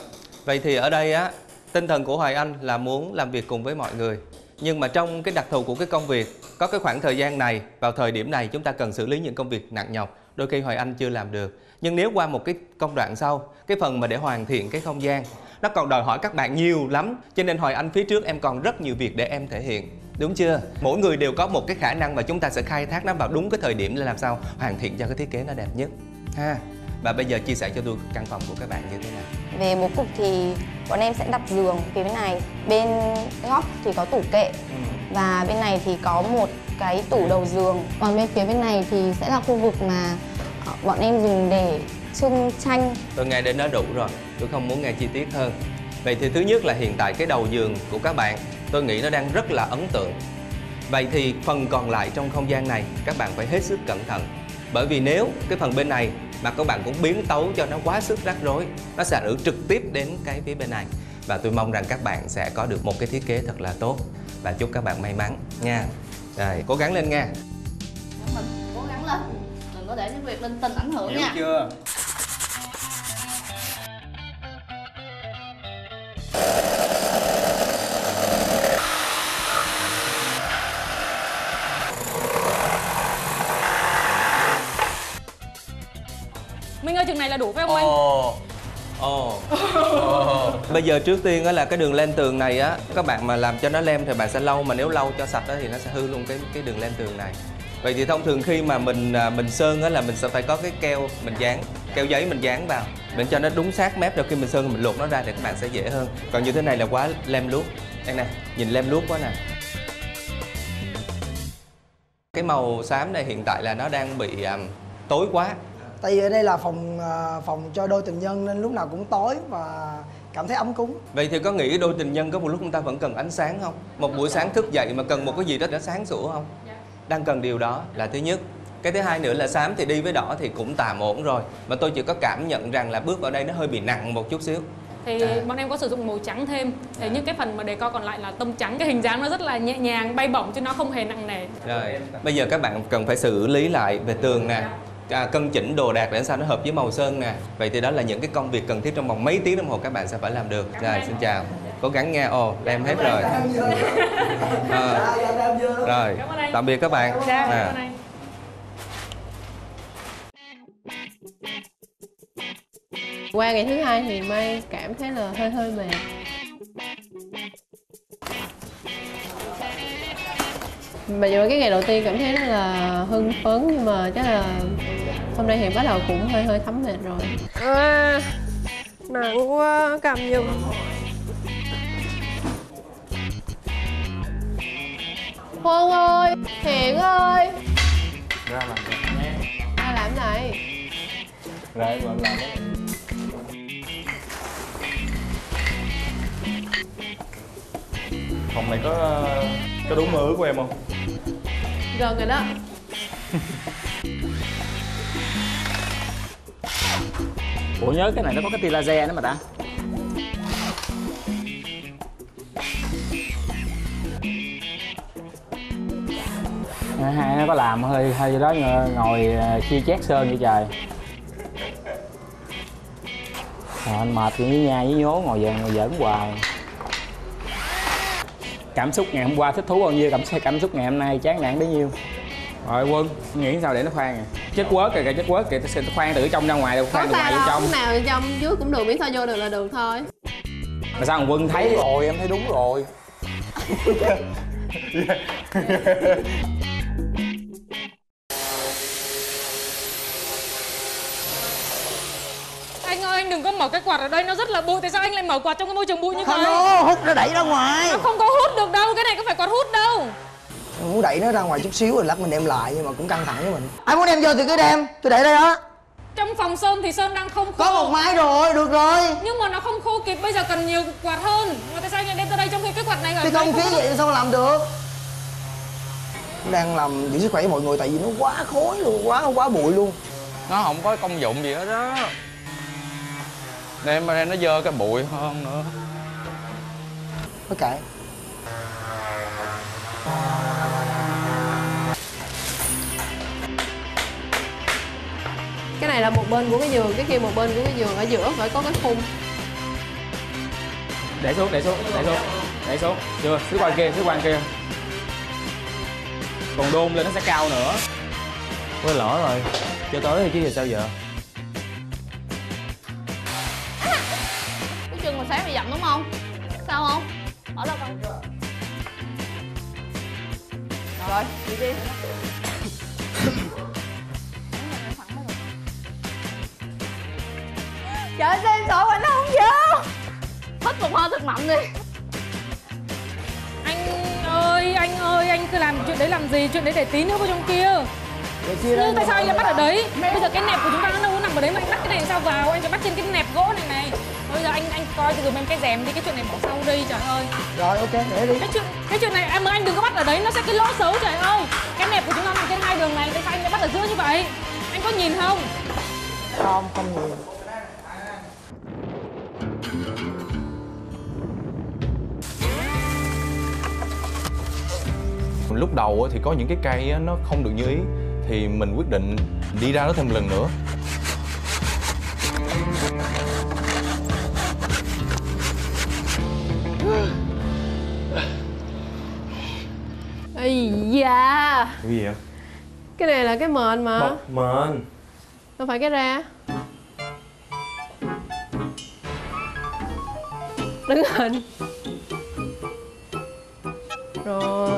Vậy thì ở đây á, tinh thần của Hoài Anh là muốn làm việc cùng với mọi người. Nhưng mà trong cái đặc thù của cái công việc, có cái khoảng thời gian này, vào thời điểm này chúng ta cần xử lý những công việc nặng nhọc. Đôi khi Hoài Anh chưa làm được. Nhưng nếu qua một cái công đoạn sau, cái phần mà để hoàn thiện cái không gian, nó còn đòi hỏi các bạn nhiều lắm. Cho nên Hoài Anh phía trước em còn rất nhiều việc để em thể hiện. Đúng chưa? Mỗi người đều có một cái khả năng và chúng ta sẽ khai thác nó vào đúng cái thời điểm để làm sao hoàn thiện cho cái thiết kế nó đẹp nhất. Ha. Và bây giờ chia sẻ cho tôi căn phòng của các bạn như thế nào? về bố cục thì bọn em sẽ đặt giường phía bên này bên góc thì có tủ kệ và bên này thì có một cái tủ đầu giường còn bên phía bên này thì sẽ là khu vực mà ờ, bọn em dùng để trưng tranh Tôi nghe đến đó đủ rồi, tôi không muốn nghe chi tiết hơn. Vậy thì thứ nhất là hiện tại cái đầu giường của các bạn, tôi nghĩ nó đang rất là ấn tượng. Vậy thì phần còn lại trong không gian này các bạn phải hết sức cẩn thận. Bởi vì nếu cái phần bên này mà các bạn cũng biến tấu cho nó quá sức rắc rối, nó sẽ ảnh hưởng trực tiếp đến cái phía bên này. Và tôi mong rằng các bạn sẽ có được một cái thiết kế thật là tốt và chúc các bạn may mắn nha. Rồi, cố gắng lên nha. mình cố gắng lên đừng có để những việc linh tinh ảnh hưởng Hiểu nha chưa? Là đủ phải không anh? Ồ, ồ. Bây giờ trước tiên á là cái đường lên tường này á, các bạn mà làm cho nó lem thì bạn sẽ lau mà nếu lau cho sạch á thì nó sẽ hư luôn cái cái đường lên tường này. Vậy thì thông thường khi mà mình à, mình sơn á là mình sẽ phải có cái keo mình dán, keo giấy mình dán vào để cho nó đúng sát mép rồi khi mình sơn mình luộc nó ra thì các bạn sẽ dễ hơn. Còn như thế này là quá lem luốc. Đây nè, nhìn lem luốc quá nè. Cái màu xám này hiện tại là nó đang bị um, tối quá tại vì ở đây là phòng à, phòng cho đôi tình nhân nên lúc nào cũng tối và cảm thấy ấm cúng Vậy thì có nghĩ đôi tình nhân có một lúc chúng ta vẫn cần ánh sáng không? Một buổi sáng thức dậy mà cần một cái gì đó để sáng sủa không? Đang cần điều đó là thứ nhất. Cái thứ hai nữa là xám thì đi với đỏ thì cũng tạm ổn rồi. Mà tôi chỉ có cảm nhận rằng là bước vào đây nó hơi bị nặng một chút xíu. Thì bọn em có sử dụng màu trắng thêm Thế những cái phần mà đề co còn lại là tông trắng Cái hình dáng nó rất là nhẹ nhàng, bay bổng chứ nó không hề nặng nề Rồi, bây giờ các bạn cần phải xử lý lại về tường nè. À, cân chỉnh đồ đạc để sao nó hợp với màu sơn nè. Vậy thì đó là những cái công việc cần thiết trong vòng mấy tiếng đồng hồ các bạn sẽ phải làm được. Rồi xin chào. Cố gắng nghe. Ồ đem hết rồi. À, rồi tạm biệt các bạn. À. qua ngày thứ hai thì mai cảm thấy là hơi hơi mệt. Mà dù cái ngày đầu tiên cảm thấy rất là hưng phấn nhưng mà chắc là hôm nay thì bắt đầu cũng hơi hơi thấm mệt rồi. À, nặng quá cầm giùm. Huân ơi, Thiện ơi. Ra làm Ra làm này. Ra làm làm phòng này có có đúng mơ ước của em không? Gần rồi đó ủa nhớ cái này nó có cái tia laser nữa mà ta. Hai nó có làm hơi hơi đó ngồi ờ, chia chét sơn vậy trời. À, anh mệt với nha với nhố ngồi về ngồi giỡn hoài. Cảm xúc ngày hôm qua thích thú bao nhiêu cảm cảm xúc ngày hôm nay chán nản bấy nhiêu. Rồi quân nghĩ sao để nó khoan à? Chết quớt kìa chết quớt kìa sẽ khoan từ trong ra ngoài đâu khoan từ ngoài vô trong. lúc nào trong dưới cũng được miễn sao vô được là được thôi. Mà sao thằng quân thấy rồi em thấy đúng rồi. Anh ơi anh đừng có mở cái quạt ở đây nó rất là bụi. Tại sao anh lại mở quạt trong cái môi trường bụi như vậy? Hello, hút nó đẩy ra ngoài. Nó không có hút được đâu cái này có phải quạt hút đâu Mình muốn đẩy nó ra ngoài chút xíu rồi lát mình đem lại nhưng mà cũng căng thẳng với mình. Ai muốn đem vô thì cứ đem tôi để đây đó. Trong phòng sơn thì sơn đang không khô. Có một máy rồi được rồi. Nhưng mà nó không khô kịp bây giờ cần nhiều quạt hơn. Mà tại sao anh lại đem tới đây trong khi cái quạt này thì không khí vậy sao làm được? Đang làm giữ sức khỏe cho mọi người tại vì nó quá khói luôn quá quá bụi luôn. Nó không có công dụng gì hết đó đem ra nó dơ cái bụi hơn nữa. Thôi kệ này là một bên của cái giường cái kia một bên của cái giường ở giữa phải có cái khung. Để xuống để xuống để xuống để xuống. Chưa phía quan kia phía quan kia. Còn đôn lên nó sẽ cao nữa. Ôi lỡ rồi. Cho tới thì chứ giờ sao giờ? Cái chân mà sáng bị dặm đúng không? Sao không? Ở đâu con. Rồi đi đi làm gì chuyện đấy để tí nữa vào trong kia. Nhưng tại sao anh lại bắt ở đấy? bây giờ cái nẹp của chúng ta nó nằm ở đấy mà anh bắt cái này sao vào? Anh phải bắt trên cái nẹp gỗ này này. Bây giờ anh anh coi từ em cái rèm đi cái chuyện này bỏ sau đi trời ơi. Rồi ok để đi. Cái chuyện cái chuyện này em ơi anh đừng có bắt ở đấy nó sẽ cái lỗ xấu trời ơi. Cái nẹp của chúng ta nằm trên hai đường này tại sao anh lại bắt ở giữa như vậy? Anh có nhìn không? Không không nhìn lúc đầu thì có những cái cây nó không được như ý thì mình quyết định đi ra nó thêm một lần nữa. Ây da. Cái gì vậy? Cái này là cái mền mà. Bọc mền. Đâu phải cái ra. Đứng hình rồi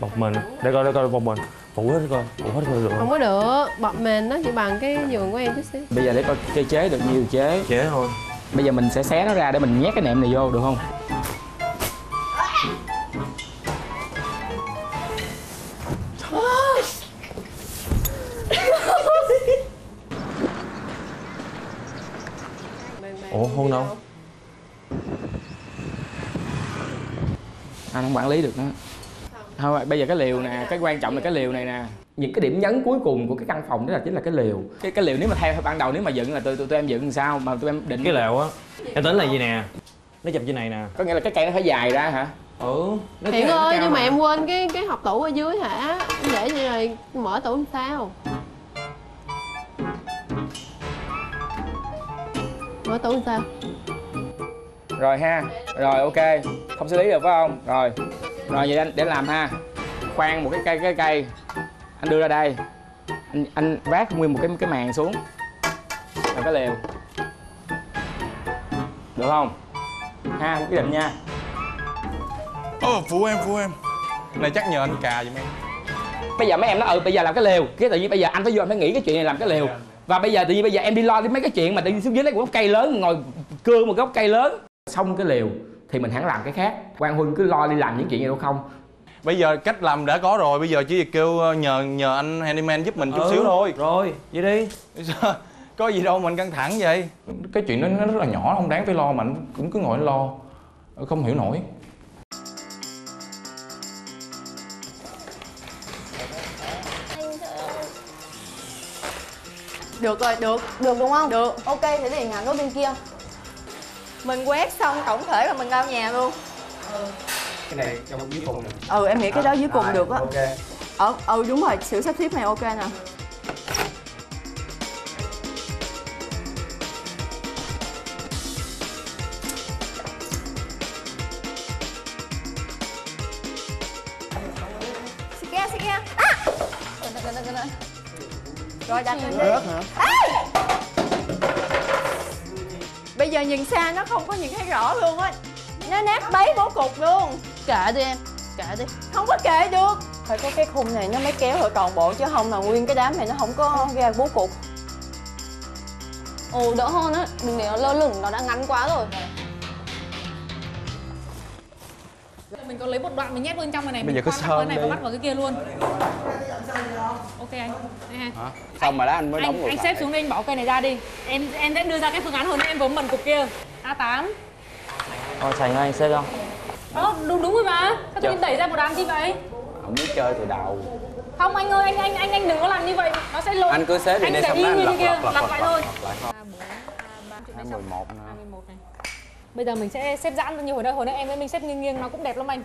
bọc mền để coi để coi bọc mền phủ hết coi. Phủ hết coi được không? Có được. Bọc mền nó chỉ bằng cái giường của em chút xíu. Bây giờ để coi chơi chế được nhiều chế. Chế thôi. Bây giờ mình sẽ xé nó ra để mình nhét cái nệm này vô được không? Ủa hôn đâu anh không quản lý được nữa thôi bây giờ cái liều nè cái quan trọng là cái liều này nè. Những cái điểm nhấn cuối cùng của cái căn phòng đó là chính là cái liều. Cái cái liều nếu mà theo ban đầu nếu mà dựng là tụi tụi, tụi em dựng làm sao? Mà tụi em định cái lều á em tính là gì nè? Nó chụp trên này nè. Có nghĩa là cái cây nó phải dài ra hả? Ừ nó cao ơi nhưng mà mà. em quên cái cái hộp tủ ở dưới hả? Em để như rồi mở tủ làm sao? Mở tủ làm sao? Rồi ha rồi ok không xử lý được phải không? Rồi. Rồi vậy anh để làm ha. Khoan một cái cây cái cây. Anh đưa ra đây. Anh anh vác nguyên một cái cái màn xuống. Rồi cái lều. Được không? Ha quyết định nha. Ồ, phụ em, phụ em. Này chắc nhờ anh cà giùm em. Bây giờ mấy em nói ừ bây giờ làm cái lều. Cái tự nhiên bây giờ anh phải vô anh phải nghĩ cái chuyện này làm cái lều. Và bây giờ tự nhiên bây giờ em đi lo đến mấy cái chuyện mà tự nhiên xuống dưới lấy một gốc cây lớn ngồi cưa một gốc cây lớn. Xong cái lều thì mình hẳn làm cái khác. Quang huynh cứ lo đi làm những chuyện gì đâu không. Bây giờ cách làm đã có rồi Bây giờ chỉ việc kêu ờ, nhờ nhờ anh handyman giúp mình chút Ừ, xíu thôi. Rồi, vậy đi. Sao? Có gì đâu mình căng thẳng vậy? Cái chuyện đó nó rất là nhỏ không đáng phải lo mà anh cũng cứ ngồi lo Không hiểu nổi. Được rồi, được. Được đúng không? Được. Ok, thế để ngắn ở bên kia Mình quét xong tổng thể là mình lau nhà luôn. Cái này trong dưới cùng này Ừ em nghĩ cái đó dưới cùng Rồi, được á. ok. Ờ, ừ đúng rồi, sự sắp xếp này ok nè. À! Rồi đặt lên đi. Rớt hả? Giờ nhìn xa nó không có nhìn thấy rõ luôn á. Nó nát bấy bố cục luôn. Kệ đi em Kệ đi. Không có kệ được. Phải có cái khung này nó mới kéo được toàn bộ chứ không là nguyên cái đám này nó không có ra bố cục. Ồ đỡ hơn á. Đừng để nó lơ lửng, nó đã ngắn quá rồi mình có lấy một đoạn mình nhét bên trong này này Bây mình giờ cứ sơn cái này và đi. bắt vào cái kia luôn. Ok anh? Xong rồi đó anh mới đóng anh ngược anh lại. xếp xuống đây anh bỏ cây này ra đi. Em em sẽ đưa ra cái phương án hồi nãy em vừa bẩn cục kia. A8 Ờ, tránh anh xếp không? Ờ, đúng đúng rồi mà. Sao Dạ. nhiên đẩy ra một đám chi vậy? Không biết chơi từ đầu. Không anh ơi anh anh anh anh đừng có làm như vậy. Nó sẽ lộn. Anh cứ xếp đi anh để xong đó anh lật lặp lật lại thôi. thôi. Mười một nữa bây giờ mình sẽ xếp giãn ra như hồi nãy hồi nãy em với mình xếp nghiêng nghiêng nó cũng đẹp lắm anh.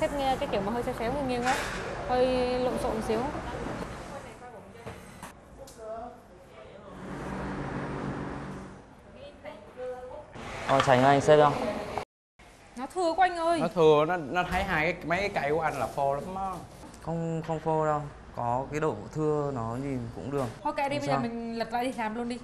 Xếp nghe- cái kiểu mà hơi xéo xéo nghiêng nghiêng á hơi lộn xộn một xíu. Ờ, tránh anh xếp không? nó thừa quá anh ơi. Nó thừa, nó nó thấy hai cái mấy cái cây của anh là phô lắm á. Không không phô đâu Có cái độ thưa nó nhìn cũng được. Kệ đi Không bây giờ mình lật lại đi làm luôn đi.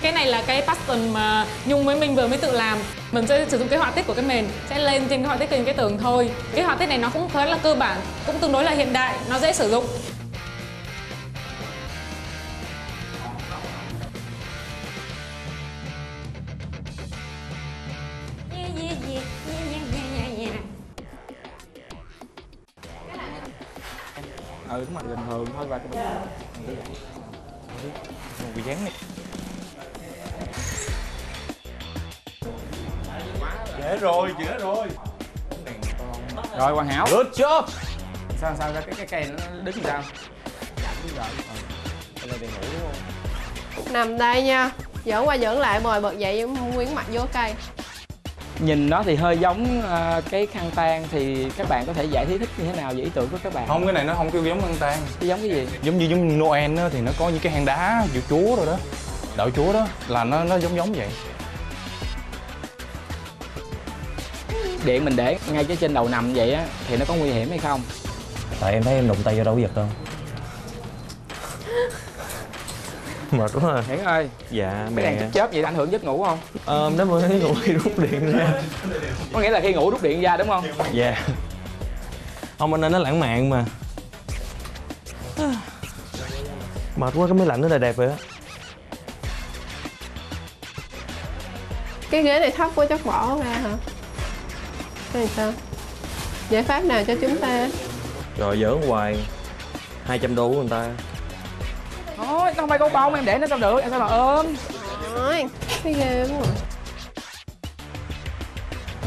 Cái này là cái pattern mà Nhung với mình vừa mới tự làm. Mình sẽ sử dụng cái họa tiết của cái mền sẽ lên trên cái họa tiết trên cái tường thôi. Cái họa tiết này nó cũng khá là cơ bản cũng tương đối là hiện đại nó dễ sử dụng ừ đúng rồi bình thường thôi và cái Bị dán này. Dễ rồi, dễ rồi. Rồi hoàn hảo. Good job. Sao sao sao cái cái cây nó đứng sao? Không? Nằm đây nha. Giỡn qua giỡn lại mời bật dậy Nguyên mặt vô cây nhìn nó thì hơi giống ờ, cái khăn tang thì các bạn có thể giải thích như thế nào về ý tưởng của các bạn? Không, cái này nó không kêu giống khăn tang. Cái giống cái gì? Giống như giống Noel á, thì nó có những cái hang đá dự chúa rồi đó Đạo chúa đó là nó nó giống giống vậy. Điện mình để ngay cái trên đầu nằm vậy á thì nó có nguy hiểm hay không? Tại em thấy em đụng tay vô đâu có giật đâu Mệt quá à. Hiển ơi. Dạ cái đèn mẹ. chớp chớp vậy ảnh hưởng giấc ngủ không? Ờ, nếu mà ngủ khi rút điện ra. Có nghĩa là khi ngủ rút điện ra đúng không? Dạ. Không anh nên nó lãng mạn mà. Mệt quá cái máy lạnh nó là đẹp vậy á. Cái ghế này thấp quá chắc bỏ ra hả? Cái này sao? Giải pháp nào cho chúng ta? Rồi giỡn hoài. 200 đô của người ta thôi nó không phải gấu bông em để nó sao được em sao mà ôm? Rồi Cái ghê lắm rồi.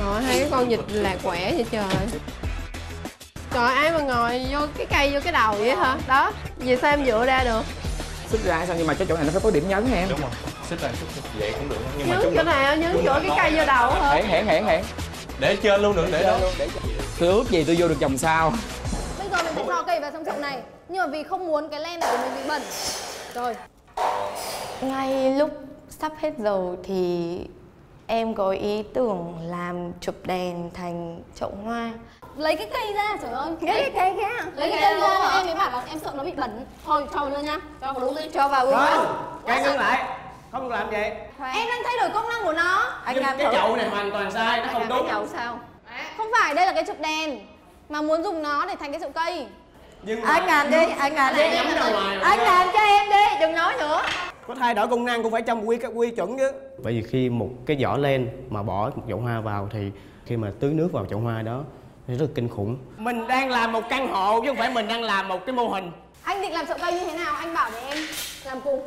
Rồi hai cái con vịt lạc quẻ vậy trời. Rồi ai mà ngồi vô cái cây vô cái đầu vậy hả? Đó, vì sao em dựa ra được? xích ra sao? Nhưng mà cái chỗ này nó phải có điểm nhấn em? Đúng rồi xích ra xích vậy cũng được. Nhưng mà Nhấn chỗ nào? Nhấn chỗ cái cây vô đầu hả? hẹn hẹn hẹn hẹn. Để trên luôn đừng để đó. Tôi ước gì tôi vô được vòng sau. Bây giờ mình sẽ cho cây vào trong chậu này. Nhưng mà vì không muốn cái len này của mình bị bẩn Rồi. Ngay lúc sắp hết dầu thì em có ý tưởng làm chụp đèn thành chậu hoa. Lấy cái cây ra, trời ơi. Lấy cái cây ra. Lấy cái cây ra, em mới bảo là em sợ nó bị bẩn. Thôi, cho vào luôn nha. Cho vào luôn đi. Cho vào Rồi, Can ngưng lại. Không được làm vậy Em đang thay đổi công năng của nó. Nhưng cái chậu này hoàn toàn sai, nó không đúng. sao? Không phải, đây là cái chụp đèn Mà muốn dùng nó để thành cái chậu cây Nhưng Anh làm đi, anh làm đi. Anh làm cho em đi, đừng nói nữa. Có thay đổi công năng cũng phải trong quy các quy chuẩn chứ. Bởi vì khi một cái vỏ len mà bỏ một chậu hoa vào thì khi mà tưới nước vào chậu hoa đó thì rất là kinh khủng. Mình đang làm một căn hộ chứ không phải mình đang làm một cái mô hình. Anh định làm chậu cây như thế nào, anh bảo để em làm cùng.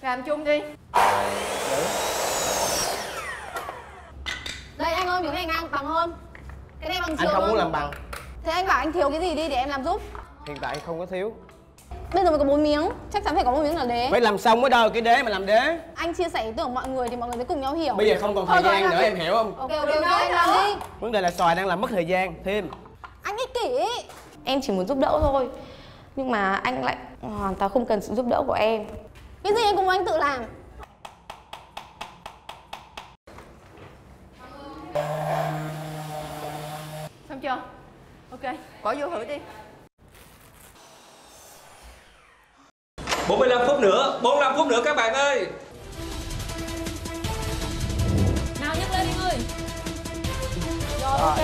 Làm chung đi. Đây anh ơi, miếng này ngang bằng hơn Cái này bằng anh không muốn hơn. làm bằng Thế anh bảo anh thiếu cái gì đi để em làm giúp? Hiện tại không có thiếu. Bây giờ mình có bốn miếng, chắc chắn phải có một miếng là đế. Phải làm xong mới đâu cái đế mà làm đế. Anh chia sẻ ý tưởng mọi người thì mọi người sẽ cùng nhau hiểu. Bây giờ không còn thời gian nữa em hiểu không? Ok ok ok, anh làm đi. Vấn đề là xoài đang làm mất thời gian thêm. Anh ích kỷ. Em chỉ muốn giúp đỡ thôi. Nhưng mà anh lại hoàn toàn không cần sự giúp đỡ của em. Cái gì anh cùng anh tự làm. Xong chưa? Ok, bỏ vô thử đi. 45 phút nữa 45 phút nữa các bạn ơi. Nào nhấc lên anh ơi Rồi, ok.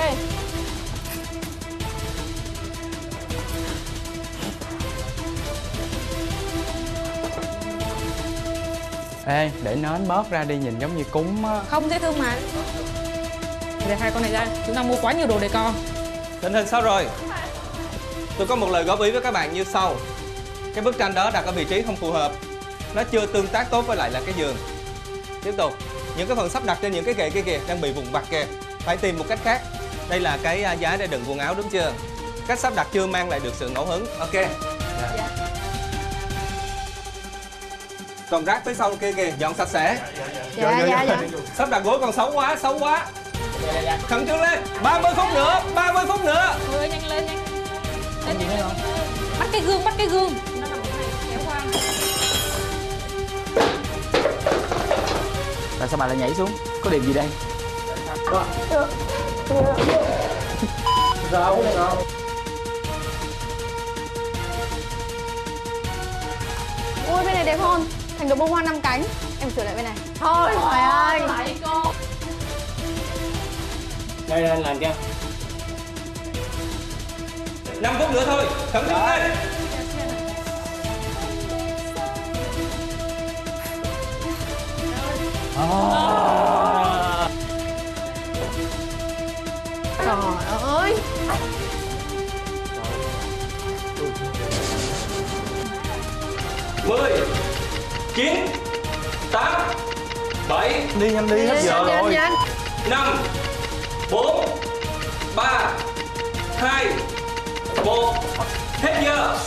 Ê để nến bớt ra đi nhìn giống như cúng á. Không dễ thương mà. Để hai con này ra Chúng ta mua quá nhiều đồ để con tình hình sao rồi? Tôi có một lời góp ý với các bạn như sau. Cái bức tranh đó đặt ở vị trí không phù hợp. Nó chưa tương tác tốt với lại là cái giường. Tiếp tục. Những cái phần sắp đặt trên những cái kệ kia kìa đang bị vùng vặt kìa. Phải tìm một cách khác. Đây là cái à, giá để đựng quần áo đúng chưa? Cách sắp đặt chưa mang lại được sự ngẫu hứng. Ok. Còn rác phía sau kia kìa dọn sạch sẽ. Dạ, dạ, dạ. sắp đặt gối còn xấu quá xấu quá khẩn trương lên 30 phút nữa 30 phút nữa. Thôi nhanh lên nhanh lên. Nhanh lên Bắt cái gương bắt cái gương. Nó nằm ở này kéo qua tại sao bà lại nhảy xuống? Có điểm gì đây? Này ngon Ui bên này đẹp hơn. Thành được bông hoa năm cánh. Em sửa lại bên này. Thôi trời ơi. cô đây anh làm cho. 5 phút nữa thôi khẩn trương lên. Trời ơi. Mười chín tám bảy. Đi nhanh đi hết giờ Nhanh, rồi. nhanh. năm 2 1 Hết giờ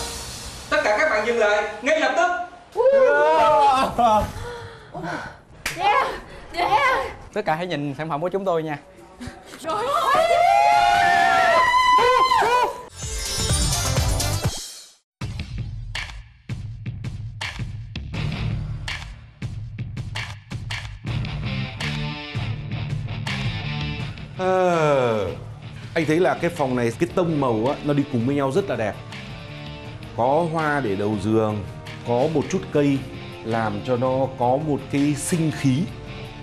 Tất cả các bạn dừng lại ngay lập tức yeah. Yeah. Tất cả hãy nhìn sản phẩm của chúng tôi nha Rồi ơi anh thấy là cái phòng này cái tông màu á nó đi cùng với nhau rất là đẹp. Có hoa để đầu giường có một chút cây làm cho nó có một cái sinh khí.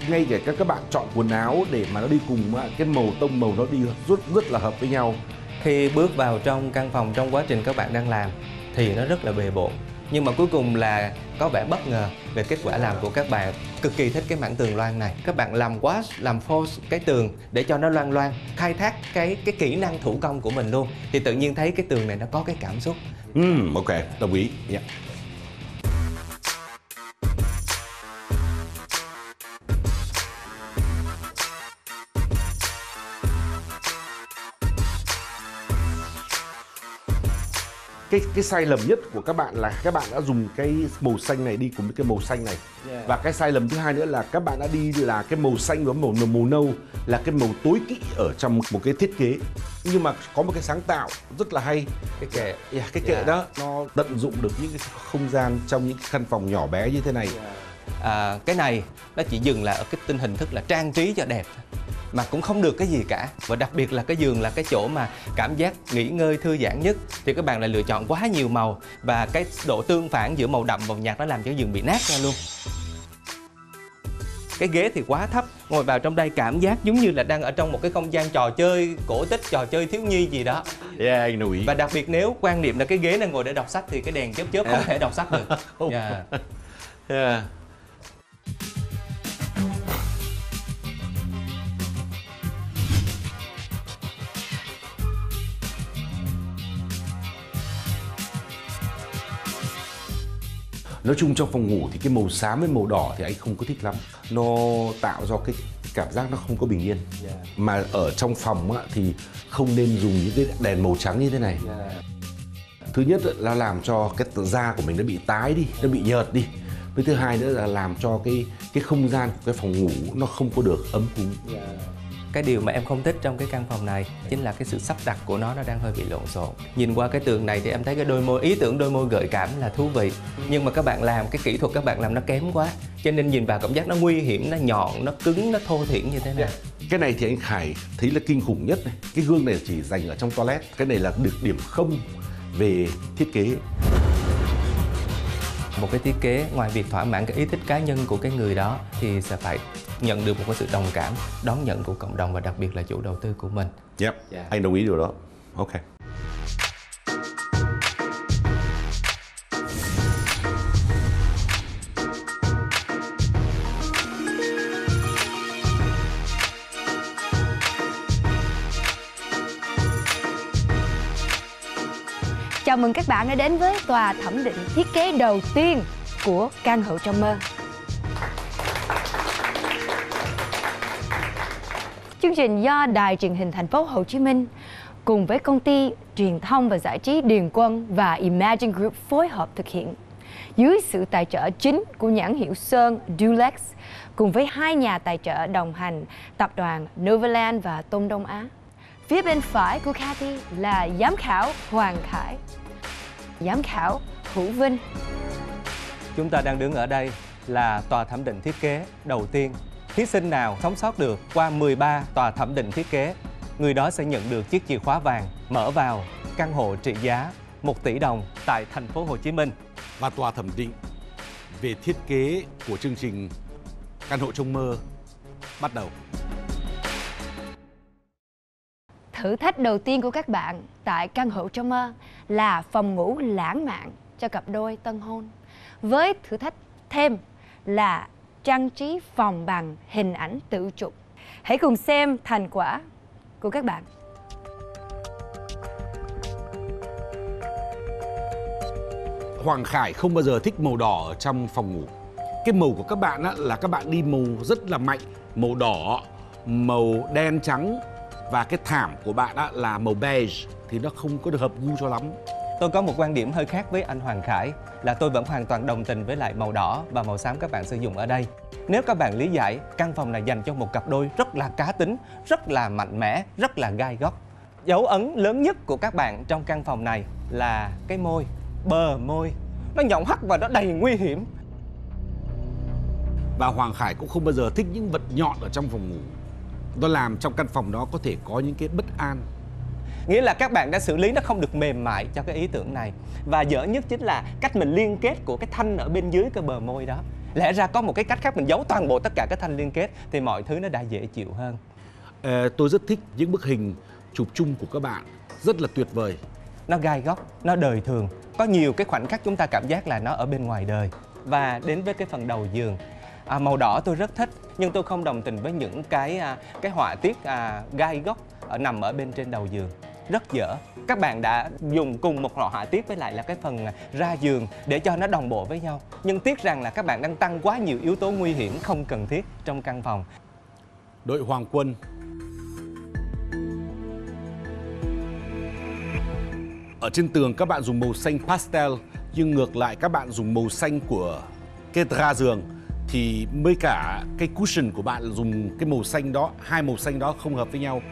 Ngay cả các các bạn chọn quần áo để mà nó đi cùng á, cái màu tông màu nó đi rất rất là hợp với nhau. Khi bước vào trong căn phòng trong quá trình các bạn đang làm thì nó rất là bề bộn. Nhưng mà cuối cùng là có vẻ bất ngờ về kết quả làm của các bạn. Cực kỳ thích cái mảng tường loang này. Các bạn làm quá làm force cái tường để cho nó loang loang, khai thác cái cái kỹ năng thủ công của mình luôn. Thì tự nhiên thấy cái tường này nó có cái cảm xúc. Ừm, ok, đồng ý. yeah. Cái cái sai lầm nhất của các bạn là các bạn đã dùng cái màu xanh này đi cùng với cái màu xanh này Yeah. và cái sai lầm thứ hai nữa là các bạn đã đi là cái màu xanh và màu màu nâu là cái màu tối kỵ ở trong một cái thiết kế nhưng mà có một cái sáng tạo rất là hay cái kệ yeah, cái kệ Yeah. đó nó tận dụng được những cái không gian trong những cái căn phòng nhỏ bé như thế này à, cái này nó chỉ dừng lại ở cái tinh hình thức là trang trí cho đẹp. Mà cũng không được cái gì cả. Và đặc biệt là cái giường là cái chỗ mà cảm giác nghỉ ngơi thư giãn nhất. Thì các bạn lại lựa chọn quá nhiều màu và cái độ tương phản giữa màu đậm và màu nhạt nó làm cho giường bị nát ra luôn. Cái ghế thì quá thấp ngồi vào trong đây cảm giác giống như là đang ở trong một cái không gian trò chơi cổ tích trò chơi thiếu nhi gì đó. Yeah, ý và đặc biệt nếu quan niệm là cái ghế này ngồi để đọc sách thì cái đèn chớp chớp không Yeah. thể đọc sách được. Yeah. yeah. Nói chung trong phòng ngủ thì cái màu xám với màu đỏ thì anh không có thích lắm. Nó tạo ra cái cảm giác nó không có bình yên. Mà ở trong phòng á, thì không nên dùng những cái đèn màu trắng như thế này. Thứ nhất là làm cho cái da của mình nó bị tái đi, nó bị nhợt đi. Với thứ hai nữa là làm cho cái cái không gian của cái phòng ngủ nó không có được ấm cúng cái điều mà em không thích trong cái căn phòng này chính là cái sự sắp đặt của nó nó đang hơi bị lộn xộn. Nhìn qua cái tường này thì em thấy cái đôi môi ý tưởng đôi môi gợi cảm là thú vị. Nhưng mà các bạn làm cái kỹ thuật các bạn làm nó kém quá cho nên nhìn vào cảm giác nó nguy hiểm nó nhọn nó cứng nó thô thiển như thế này Cái này thì anh Khải thấy là kinh khủng nhất này. Cái gương này chỉ dành ở trong toilet Cái này là được điểm không về thiết kế. Một cái thiết kế ngoài việc thỏa mãn cái ý thích cá nhân của cái người đó thì sẽ phải nhận được một cái sự đồng cảm đón nhận của cộng đồng và đặc biệt là chủ đầu tư của mình. Yep, anh đồng ý điều đó. Ok. Chào mừng các bạn đã đến với tòa thẩm định thiết kế đầu tiên của căn hộ trong mơ. Chương trình do Đài truyền hình thành phố Hồ Chí Minh cùng với công ty truyền thông và giải trí Điền Quân và Imagine Group phối hợp thực hiện. Dưới sự tài trợ chính của nhãn hiệu Sơn Dulex cùng với hai nhà tài trợ đồng hành tập đoàn Novaland và Tôn Đông Á. Phía bên phải của Cathy là giám khảo Hoàng Khải, giám khảo Hữu Vinh. Chúng ta đang đứng ở đây là tòa thẩm định thiết kế đầu tiên. Thí sinh nào sống sót được qua 13 tòa thẩm định thiết kế, người đó sẽ nhận được chiếc chìa khóa vàng mở vào căn hộ trị giá 1 tỷ đồng tại thành phố Hồ Chí Minh. Và tòa thẩm định về thiết kế của chương trình Căn hộ trong mơ bắt đầu Thử thách đầu tiên của các bạn tại căn hộ trong mơ là phòng ngủ lãng mạn cho cặp đôi tân hôn. Với thử thách thêm là trang trí phòng bằng hình ảnh tự chụp. Hãy cùng xem thành quả của các bạn. Hoàng Khải không bao giờ thích màu đỏ ở trong phòng ngủ Cái màu của các bạn á, là các bạn đi màu rất là mạnh Màu đỏ, màu đen trắng Và cái thảm của bạn á, là màu beige Thì nó không có được hợp gu cho lắm Tôi có một quan điểm hơi khác với anh Hoàng Khải là tôi vẫn hoàn toàn đồng tình với lại màu đỏ và màu xám các bạn sử dụng ở đây. Nếu các bạn lý giải, căn phòng này dành cho một cặp đôi rất là cá tính, rất là mạnh mẽ, rất là gai góc. Dấu ấn lớn nhất của các bạn trong căn phòng này là cái môi, bờ môi. Nó nhọn hắt và nó đầy nguy hiểm. Và Hoàng Khải cũng không bao giờ thích những vật nhọn ở trong phòng ngủ Nó làm trong căn phòng đó có thể có những cái bất an Nghĩa là các bạn đã xử lý nó không được mềm mại cho cái ý tưởng này. Và dở nhất chính là cách mình liên kết của cái thanh ở bên dưới cái bờ môi đó. Lẽ ra có một cái cách khác mình giấu toàn bộ tất cả cái thanh liên kết Thì mọi thứ nó đã dễ chịu hơn. Ờ, Tôi rất thích những bức hình chụp chung của các bạn. Rất là tuyệt vời. Nó gai góc, nó đời thường. Có nhiều cái khoảnh khắc chúng ta cảm giác là nó ở bên ngoài đời. Và đến với cái phần đầu giường. À, Màu đỏ tôi rất thích Nhưng tôi không đồng tình với những cái à, cái họa tiết à, gai góc ở, Nằm ở bên trên đầu giường rất dở. Các bạn đã dùng cùng một loại họa tiết với lại là cái phần ra giường để cho nó đồng bộ với nhau. Nhưng tiếc rằng là các bạn đang tăng quá nhiều yếu tố nguy hiểm không cần thiết trong căn phòng. Đội Hoàng Quân. Ở trên tường các bạn dùng màu xanh pastel, nhưng ngược lại các bạn dùng màu xanh của cái ra giường. Thì mới cả cái cushion của bạn dùng cái màu xanh đó, hai màu xanh đó không hợp với nhau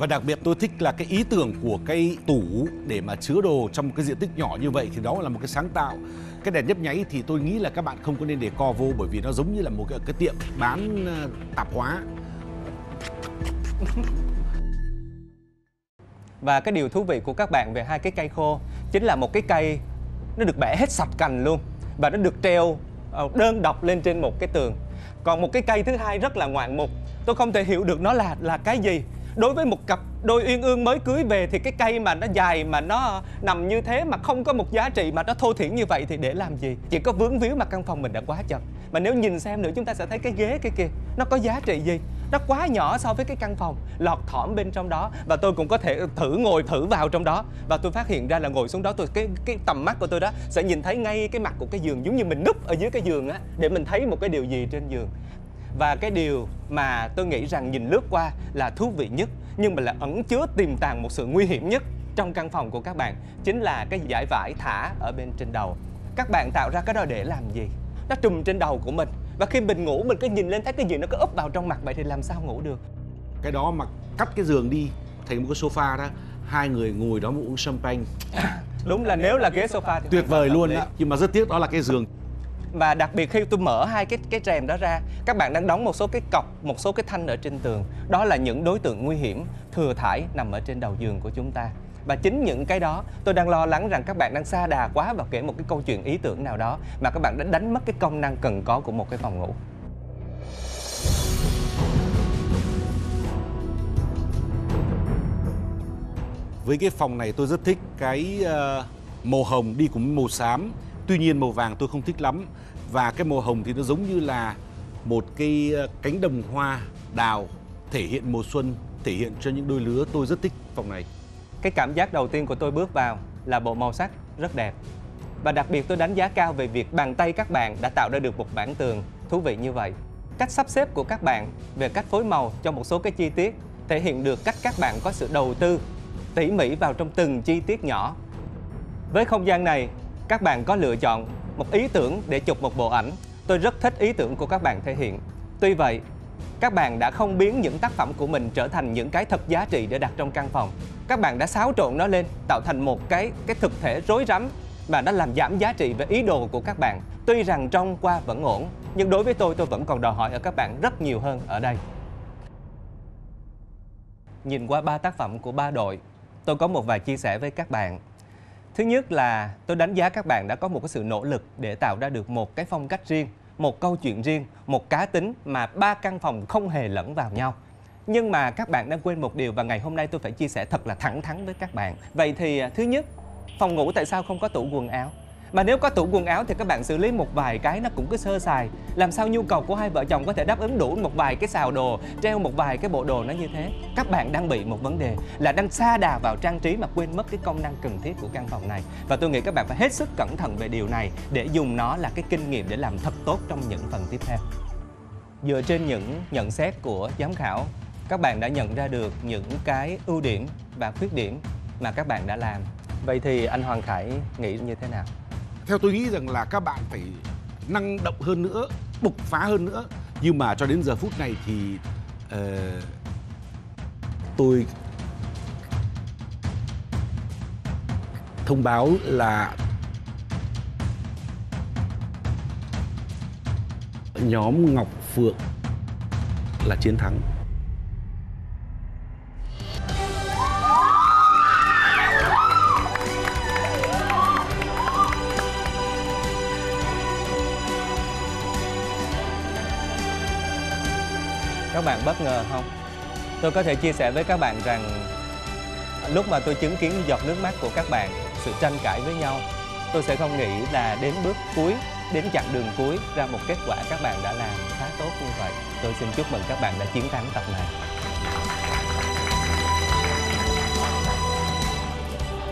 và đặc biệt tôi thích là cái ý tưởng của cái tủ để mà chứa đồ trong một cái diện tích nhỏ như vậy thì đó là một cái sáng tạo cái đèn nhấp nháy thì tôi nghĩ là các bạn không có nên để co vô bởi vì nó giống như là một cái, cái tiệm bán ờ, tạp hóa Và cái điều thú vị của các bạn về hai cái cây khô chính là một cái cây nó được bẻ hết sạch cành luôn và nó được treo ờ, đơn độc lên trên một cái tường. Còn một cái cây thứ hai rất là ngoạn mục. Tôi không thể hiểu được nó là là cái gì. Đối với một cặp đôi uyên ương mới cưới về thì cái cây mà nó dài mà nó nằm như thế mà không có một giá trị mà nó thô thiển như vậy thì để làm gì? Chỉ có vướng víu mà căn phòng mình đã quá chật. Mà nếu nhìn xem nữa chúng ta sẽ thấy cái ghế cái kia, nó có giá trị gì? Nó quá nhỏ so với cái căn phòng lọt thỏm bên trong đó và tôi cũng có thể thử ngồi thử vào trong đó và tôi phát hiện ra là ngồi xuống đó tôi, cái cái tầm mắt của tôi đó sẽ nhìn thấy ngay cái mặt của cái giường giống như mình núp ở dưới cái giường á, để mình thấy một cái điều gì trên giường và cái điều mà tôi nghĩ rằng nhìn lướt qua là thú vị nhất nhưng mà là ẩn chứa tiềm tàng một sự nguy hiểm nhất trong căn phòng của các bạn chính là cái giải vải thả ở bên trên đầu. Các bạn tạo ra cái đó để làm gì? Nó trùm trên đầu của mình. Và khi mình ngủ mình cứ nhìn lên thấy cái gì nó cứ úp vào trong mặt vậy thì làm sao ngủ được? Cái đó mà cắt cái giường đi thành một cái sofa đó hai người ngồi đó mà uống champagne. Đúng là nếu là ghế sofa thì tuyệt vời luôn lý. nhưng mà rất tiếc đó là cái giường và đặc biệt khi tôi mở hai cái cái rèm đó ra, các bạn đang đóng một số cái cọc, một số cái thanh ở trên tường. Đó là những đối tượng nguy hiểm, thừa thải, nằm ở trên đầu giường của chúng ta. Và chính những cái đó, tôi đang lo lắng rằng các bạn đang xa đà quá vào kể một cái câu chuyện ý tưởng nào đó mà các bạn đã đánh mất cái công năng cần có của một cái phòng ngủ. Với cái phòng này tôi rất thích cái ờ, màu hồng đi cùng màu xám. Tuy nhiên màu vàng tôi không thích lắm và cái màu hồng thì nó giống như là một cái ờ, cánh đồng hoa đào thể hiện mùa xuân, thể hiện cho những đôi lứa. Tôi rất thích phòng này. Cái cảm giác đầu tiên của tôi bước vào là bộ màu sắc rất đẹp. Và đặc biệt tôi đánh giá cao về việc bàn tay các bạn đã tạo ra được một bản tường thú vị như vậy. Cách sắp xếp của các bạn về cách phối màu cho một số cái chi tiết thể hiện được cách các bạn có sự đầu tư, tỉ mỉ vào trong từng chi tiết nhỏ. Với không gian này, các bạn có lựa chọn một ý tưởng để chụp một bộ ảnh. Tôi rất thích ý tưởng của các bạn thể hiện. Tuy vậy, các bạn đã không biến những tác phẩm của mình trở thành những cái thật giá trị để đặt trong căn phòng. Các bạn đã xáo trộn nó lên, tạo thành một cái cái thực thể rối rắm và nó làm giảm giá trị về ý đồ của các bạn. Tuy rằng trong qua vẫn ổn, nhưng đối với tôi tôi vẫn còn đòi hỏi ở các bạn rất nhiều hơn ở đây. Nhìn qua ba tác phẩm của ba đội, tôi có một vài chia sẻ với các bạn thứ nhất là tôi đánh giá các bạn đã có một cái sự nỗ lực để tạo ra được một cái phong cách riêng, một câu chuyện riêng, một cá tính mà ba căn phòng không hề lẫn vào nhau. Nhưng mà các bạn đang quên một điều và ngày hôm nay tôi phải chia sẻ thật là thẳng thắn với các bạn. Vậy thì à, thứ nhất, phòng ngủ tại sao không có tủ quần áo? Mà nếu có tủ quần áo thì các bạn xử lý một vài cái nó cũng cứ sơ sài. Làm sao nhu cầu của hai vợ chồng có thể đáp ứng đủ một vài cái xào đồ, treo một vài cái bộ đồ nó như thế? Các bạn đang bị một vấn đề là đang xa đà vào trang trí mà quên mất cái công năng cần thiết của căn phòng này. Và tôi nghĩ các bạn phải hết sức cẩn thận về điều này để dùng nó là cái kinh nghiệm để làm thật tốt trong những phần tiếp theo. Dựa trên những nhận xét của giám khảo, các bạn đã nhận ra được những cái ưu điểm và khuyết điểm mà các bạn đã làm. Vậy thì anh Hoàng Khải nghĩ như thế nào? Theo tôi nghĩ rằng là các bạn phải năng động hơn nữa bộc phá hơn nữa nhưng mà cho đến giờ phút này thì uh, tôi thông báo là nhóm Ngọc Phượng là chiến thắng. Các bạn bất ngờ không? Tôi có thể chia sẻ với các bạn rằng lúc mà tôi chứng kiến giọt nước mắt của các bạn sự tranh cãi với nhau tôi sẽ không nghĩ là đến bước cuối đến chặng đường cuối ra một kết quả các bạn đã làm khá tốt như vậy. Tôi xin chúc mừng các bạn đã chiến thắng tập này.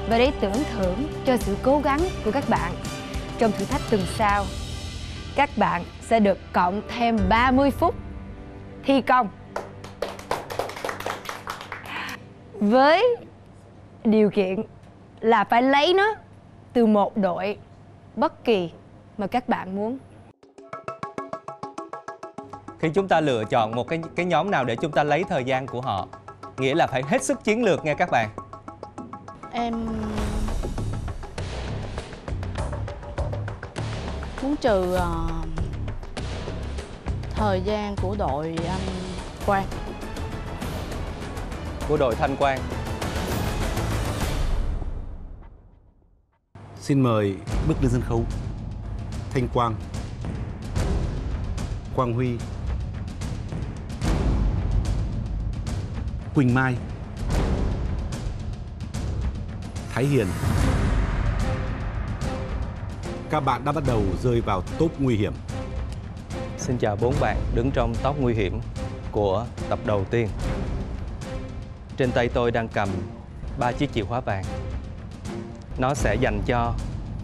Và để tưởng thưởng cho sự cố gắng của các bạn trong thử thách tuần sau, các bạn sẽ được cộng thêm 30 phút thi công. Với điều kiện là phải lấy nó từ một đội bất kỳ mà các bạn muốn khi chúng ta lựa chọn một cái cái nhóm nào để chúng ta lấy thời gian của họ nghĩa là phải hết sức chiến lược nha các bạn em muốn trừ ờ, thời gian của đội anh Quang. Của đội Thanh Quang. Xin mời bước lên sân khấu Thanh Quang Quang Huy Quỳnh Mai Thái Hiền. Các bạn đã bắt đầu rơi vào top nguy hiểm Xin chào bốn bạn đứng trong top nguy hiểm của tập đầu tiên. Trên tay tôi đang cầm ba chiếc chìa khóa vàng. Nó sẽ dành cho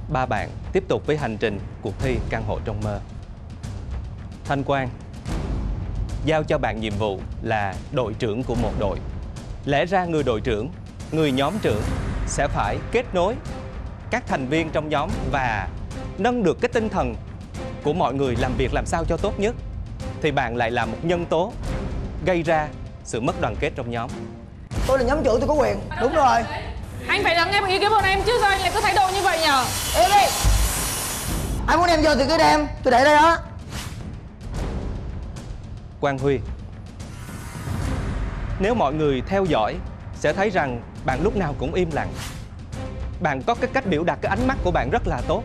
ba bạn tiếp tục với hành trình cuộc thi căn hộ trong mơ. Thanh Quang giao cho bạn nhiệm vụ là đội trưởng của một đội. Lẽ ra người đội trưởng, người nhóm trưởng sẽ phải kết nối các thành viên trong nhóm và nâng được cái tinh thần của mọi người làm việc làm sao cho tốt nhất. Thì bạn lại là một nhân tố gây ra sự mất đoàn kết trong nhóm. tôi là nhóm trưởng tôi có quyền. Đúng rồi. Anh phải lắng nghe ý kiến bọn em chứ sao anh lại cứ thái độ như vậy nhở? Im đi. Ai muốn đem vô thì cứ đem tôi để đây đó. Quang Huy Nếu mọi người theo dõi sẽ thấy rằng bạn lúc nào cũng im lặng. Bạn có cái cách biểu đạt cái ánh mắt của bạn rất là tốt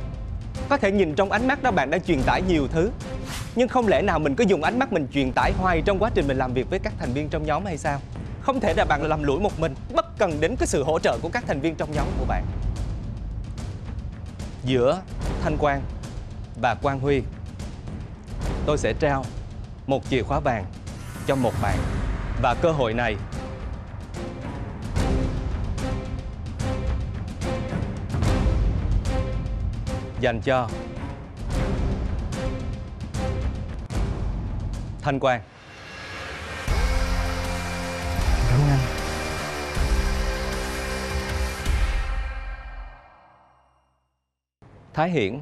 có thể nhìn trong ánh mắt đó bạn đang truyền tải nhiều thứ. Nhưng không lẽ nào mình cứ dùng ánh mắt mình truyền tải hoài trong quá trình mình làm việc với các thành viên trong nhóm hay sao? Không thể là bạn làm lũi một mình, Bất cần đến cái sự hỗ trợ của các thành viên trong nhóm của bạn. Giữa Thanh Quang và Quang Huy, Tôi sẽ trao một chìa khóa vàng cho một bạn. Và cơ hội này dành cho Thanh Quang. Cảm ơn anh. Thái Hiển,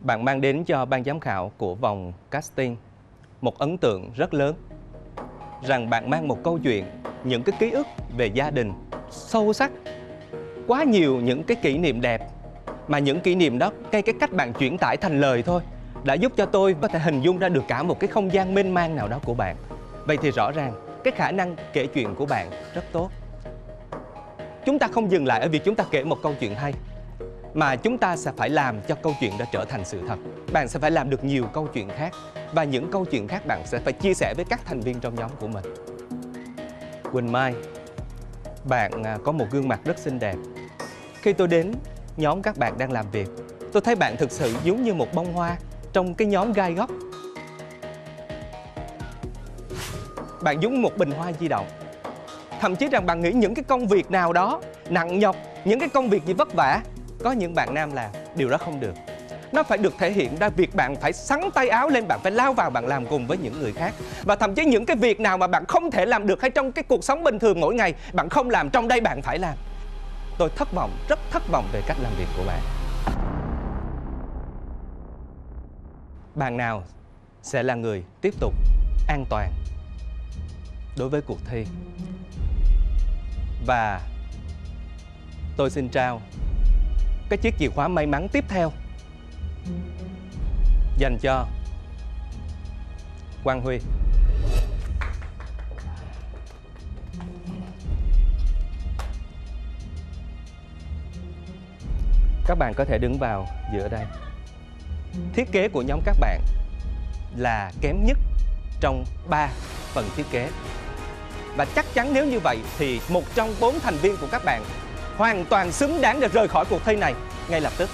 bạn mang đến cho ban giám khảo của vòng casting một ấn tượng rất lớn rằng bạn mang một câu chuyện, những cái ký ức về gia đình sâu sắc, quá nhiều những cái kỷ niệm đẹp mà những kỷ niệm đó ngay cái cách bạn chuyển tải thành lời thôi đã giúp cho tôi có thể hình dung ra được cả một cái không gian mênh mang nào đó của bạn. Vậy thì rõ ràng cái khả năng kể chuyện của bạn rất tốt. Chúng ta không dừng lại ở việc chúng ta kể một câu chuyện hay mà chúng ta sẽ phải làm cho câu chuyện đó trở thành sự thật. Bạn sẽ phải làm được nhiều câu chuyện khác và những câu chuyện khác bạn sẽ phải chia sẻ với các thành viên trong nhóm của mình. Quỳnh Mai, bạn à, có một gương mặt rất xinh đẹp. Khi tôi đến nhóm các bạn đang làm việc, tôi thấy bạn thực sự giống như một bông hoa trong cái nhóm gai góc. Bạn giống một bình hoa di động. Thậm chí rằng bạn nghĩ những cái công việc nào đó nặng nhọc, những cái công việc gì vất vả có những bạn nam làm điều đó không được nó phải được thể hiện ra việc bạn phải sắn tay áo lên bạn phải lao vào bạn làm cùng với những người khác và thậm chí những cái việc nào mà bạn không thể làm được hay trong cái cuộc sống bình thường mỗi ngày bạn không làm trong đây bạn phải làm tôi thất vọng, rất thất vọng về cách làm việc của bạn bạn nào sẽ là người tiếp tục an toàn đối với cuộc thi và tôi xin trao cái chiếc chìa khóa may mắn tiếp theo dành cho Quang Huy. Các bạn có thể đứng vào giữa đây. Thiết kế của nhóm các bạn là kém nhất trong 3 phần thiết kế. Và chắc chắn nếu như vậy thì một trong bốn thành viên của các bạn hoàn toàn xứng đáng để rời khỏi cuộc thi này ngay lập tức.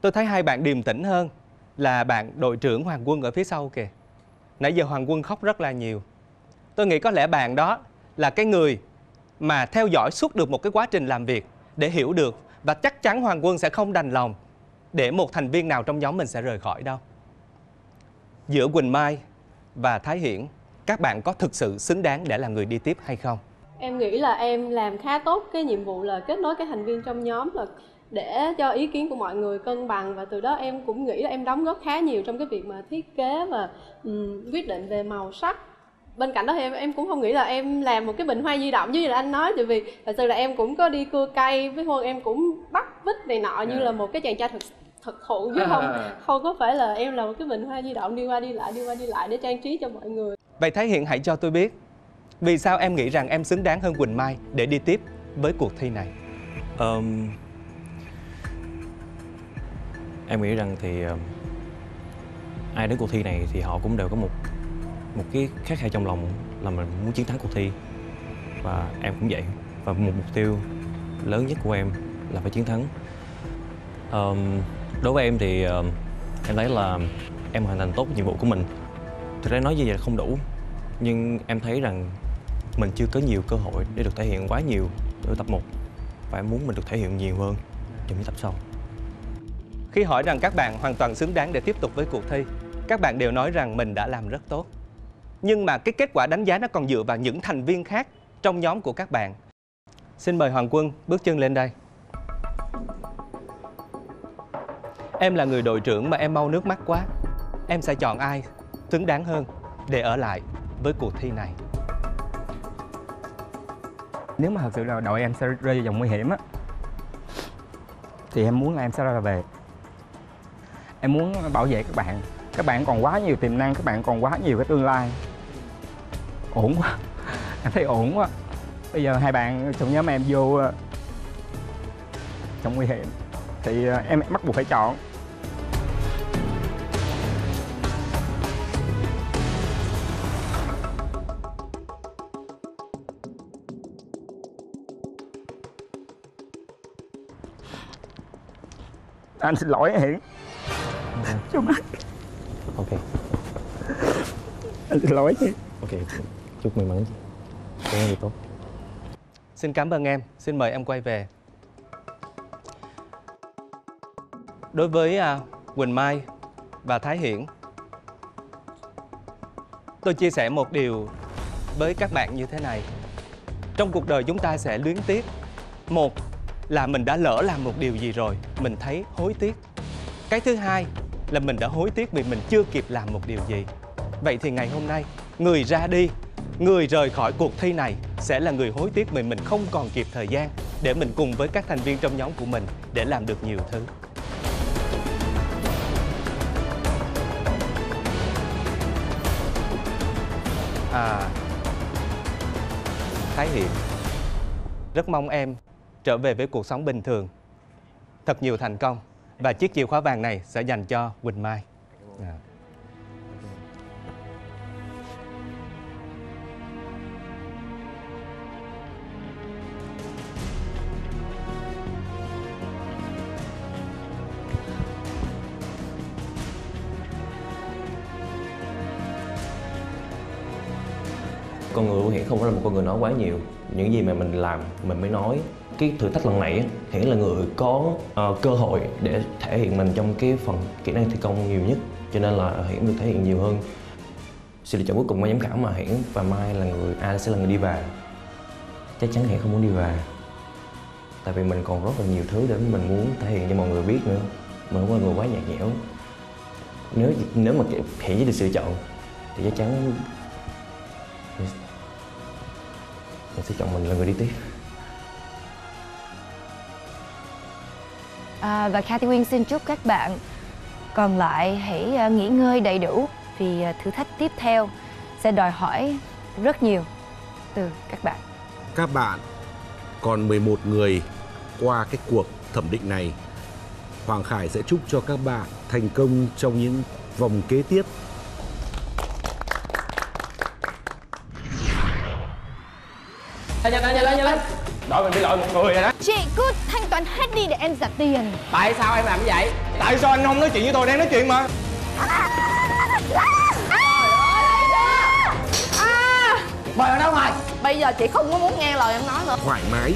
Tôi thấy hai bạn điềm tĩnh hơn là bạn đội trưởng Hoàng Quân ở phía sau kìa. Nãy giờ Hoàng Quân khóc rất là nhiều. Tôi nghĩ có lẽ bạn đó là cái người mà theo dõi suốt được một cái quá trình làm việc để hiểu được và chắc chắn Hoàng Quân sẽ không đành lòng để một thành viên nào trong nhóm mình sẽ rời khỏi đâu. Giữa Quỳnh Mai và Thái Hiển, các bạn có thực sự xứng đáng để là người đi tiếp hay không? Em nghĩ là em làm khá tốt cái nhiệm vụ là kết nối các thành viên trong nhóm là để cho ý kiến của mọi người cân bằng và từ đó em cũng nghĩ là em đóng góp khá nhiều trong cái việc mà thiết kế và um, quyết định về màu sắc bên cạnh đó thì em em cũng không nghĩ là em làm một cái bình hoa di động như là anh nói tại vì thật sự là em cũng có đi cưa cây với huân em cũng bắt vít này nọ như là một cái chàng trai thực thực thụ chứ không không có phải là em là một cái bình hoa di động đi qua đi lại đi qua đi lại để trang trí cho mọi người. Vậy Thái Hiển hãy cho tôi biết Vì sao em nghĩ rằng em xứng đáng hơn Quỳnh Mai để đi tiếp với cuộc thi này? Ờm, em nghĩ rằng thì ờm, ai đến cuộc thi này thì họ cũng đều có một một cái khát khao trong lòng là mình muốn chiến thắng cuộc thi. Và em cũng vậy. Và một mục tiêu lớn nhất của em là phải chiến thắng. Um, đối với em thì um, em thấy là em hoàn thành tốt nhiệm vụ của mình. Thực ra nói như vậy là không đủ. Nhưng em thấy rằng mình chưa có nhiều cơ hội để được thể hiện quá nhiều ở tập 1 và em muốn mình được thể hiện nhiều hơn trong những tập sau. Khi hỏi rằng các bạn hoàn toàn xứng đáng để tiếp tục với cuộc thi Các bạn đều nói rằng mình đã làm rất tốt. Nhưng mà cái kết quả đánh giá nó còn dựa vào những thành viên khác trong nhóm của các bạn. Xin mời Hoàng Quân bước chân lên đây. Em là người đội trưởng mà em mau nước mắt quá. Em sẽ chọn ai xứng đáng hơn để ở lại với cuộc thi này? Nếu mà thật sự là đội em sẽ rơi vào vòng nguy hiểm á, thì em muốn là em sẽ ra về. Em muốn bảo vệ các bạn. Các bạn còn quá nhiều tiềm năng, các bạn còn quá nhiều cái tương lai ổn quá. Em thấy ổn quá. Bây giờ hai bạn trong nhóm em vô ờ, trong nguy hiểm. Thì ờ, em bắt buộc phải chọn. Anh xin lỗi hiển chung anh. Ok. Anh xin lỗi chị ok chúc may mắn. Chị em tốt. Xin cảm ơn em, xin mời em quay về. Đối với à, Quỳnh Mai và Thái Hiển Tôi chia sẻ một điều với các bạn như thế này. Trong cuộc đời chúng ta sẽ luyến tiếc. Một là mình đã lỡ làm một điều gì rồi Mình thấy hối tiếc. Cái thứ hai là mình đã hối tiếc vì mình chưa kịp làm một điều gì. Vậy thì ngày hôm nay Người ra đi Người rời khỏi cuộc thi này sẽ là người hối tiếc mình mình không còn kịp thời gian để mình cùng với các thành viên trong nhóm của mình để làm được nhiều thứ. À, Thái Hiển, rất mong em trở về với cuộc sống bình thường. Thật nhiều thành công và chiếc chìa khóa vàng này sẽ dành cho Quỳnh Mai. À. con người của hiển không phải là một con người nói quá nhiều. Những gì mà mình làm mình mới nói. Cái thử thách lần này hiển là người có uh, cơ hội để thể hiện mình trong cái phần kỹ năng thi công nhiều nhất. Cho nên là hiển được thể hiện nhiều hơn. Sự lựa chọn cuối cùng của giám khảo mà hiển và mai là người ai sẽ là người đi về. Chắc chắn hiển không muốn đi về. Tại vì mình còn rất là nhiều thứ để mình muốn thể hiện cho mọi người biết nữa. Mình không là người quá nhạt nhẽo. Nếu nếu mà hiển chỉ được sự chọn thì chắc chắn mình sẽ chọn mình là người đi tiếp À, và Cathy Quyên xin chúc các bạn còn lại hãy à, nghỉ ngơi đầy đủ vì à, thử thách tiếp theo sẽ đòi hỏi rất nhiều từ các bạn. Các bạn còn 11 người qua cái cuộc thẩm định này. Hoàng Khải sẽ chúc cho các bạn thành công trong những vòng kế tiếp. Nhanh lên nhanh lên nhanh lên. Đội mình bị loại một người rồi đó. Chị cứ thanh toán hết đi để em trả tiền. Tại sao em làm như vậy? Tại sao anh không nói chuyện với tôi đang nói chuyện mà? Mời ở đâu rồi Bây giờ chị không có muốn nghe lời em nói nữa. Thoải mái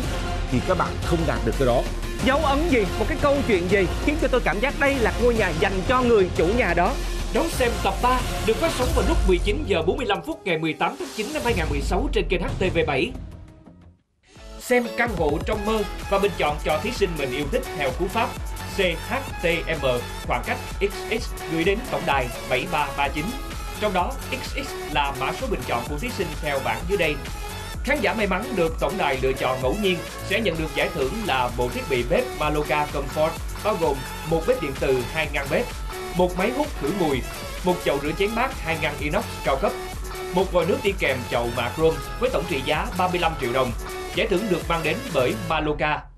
thì các bạn không đạt được cái đó. Dấu ấn gì, một cái câu chuyện gì? Khiến cho tôi cảm giác đây là ngôi nhà dành cho người chủ nhà đó. Đón xem tập 3 được phát sóng vào lúc 19 giờ 45 phút ngày 18 tháng 9 năm 2016 trên kênh HTV7. Xem căn hộ trong mơ và bình chọn cho thí sinh mình yêu thích theo cú pháp CHTM khoảng cách XX gửi đến tổng đài 7339. Trong đó XX là mã số bình chọn của thí sinh theo bảng dưới đây. Khán giả may mắn được tổng đài lựa chọn ngẫu nhiên sẽ nhận được giải thưởng là bộ thiết bị bếp Maloka Comfort bao gồm một bếp điện từ 2 ngăn bếp, một máy hút khử mùi, một chậu rửa chén bát 2 ngăn inox cao cấp, một vòi nước đi kèm chậu mạ chrome với tổng trị giá 35 triệu đồng. Giải thưởng được mang đến bởi Maloka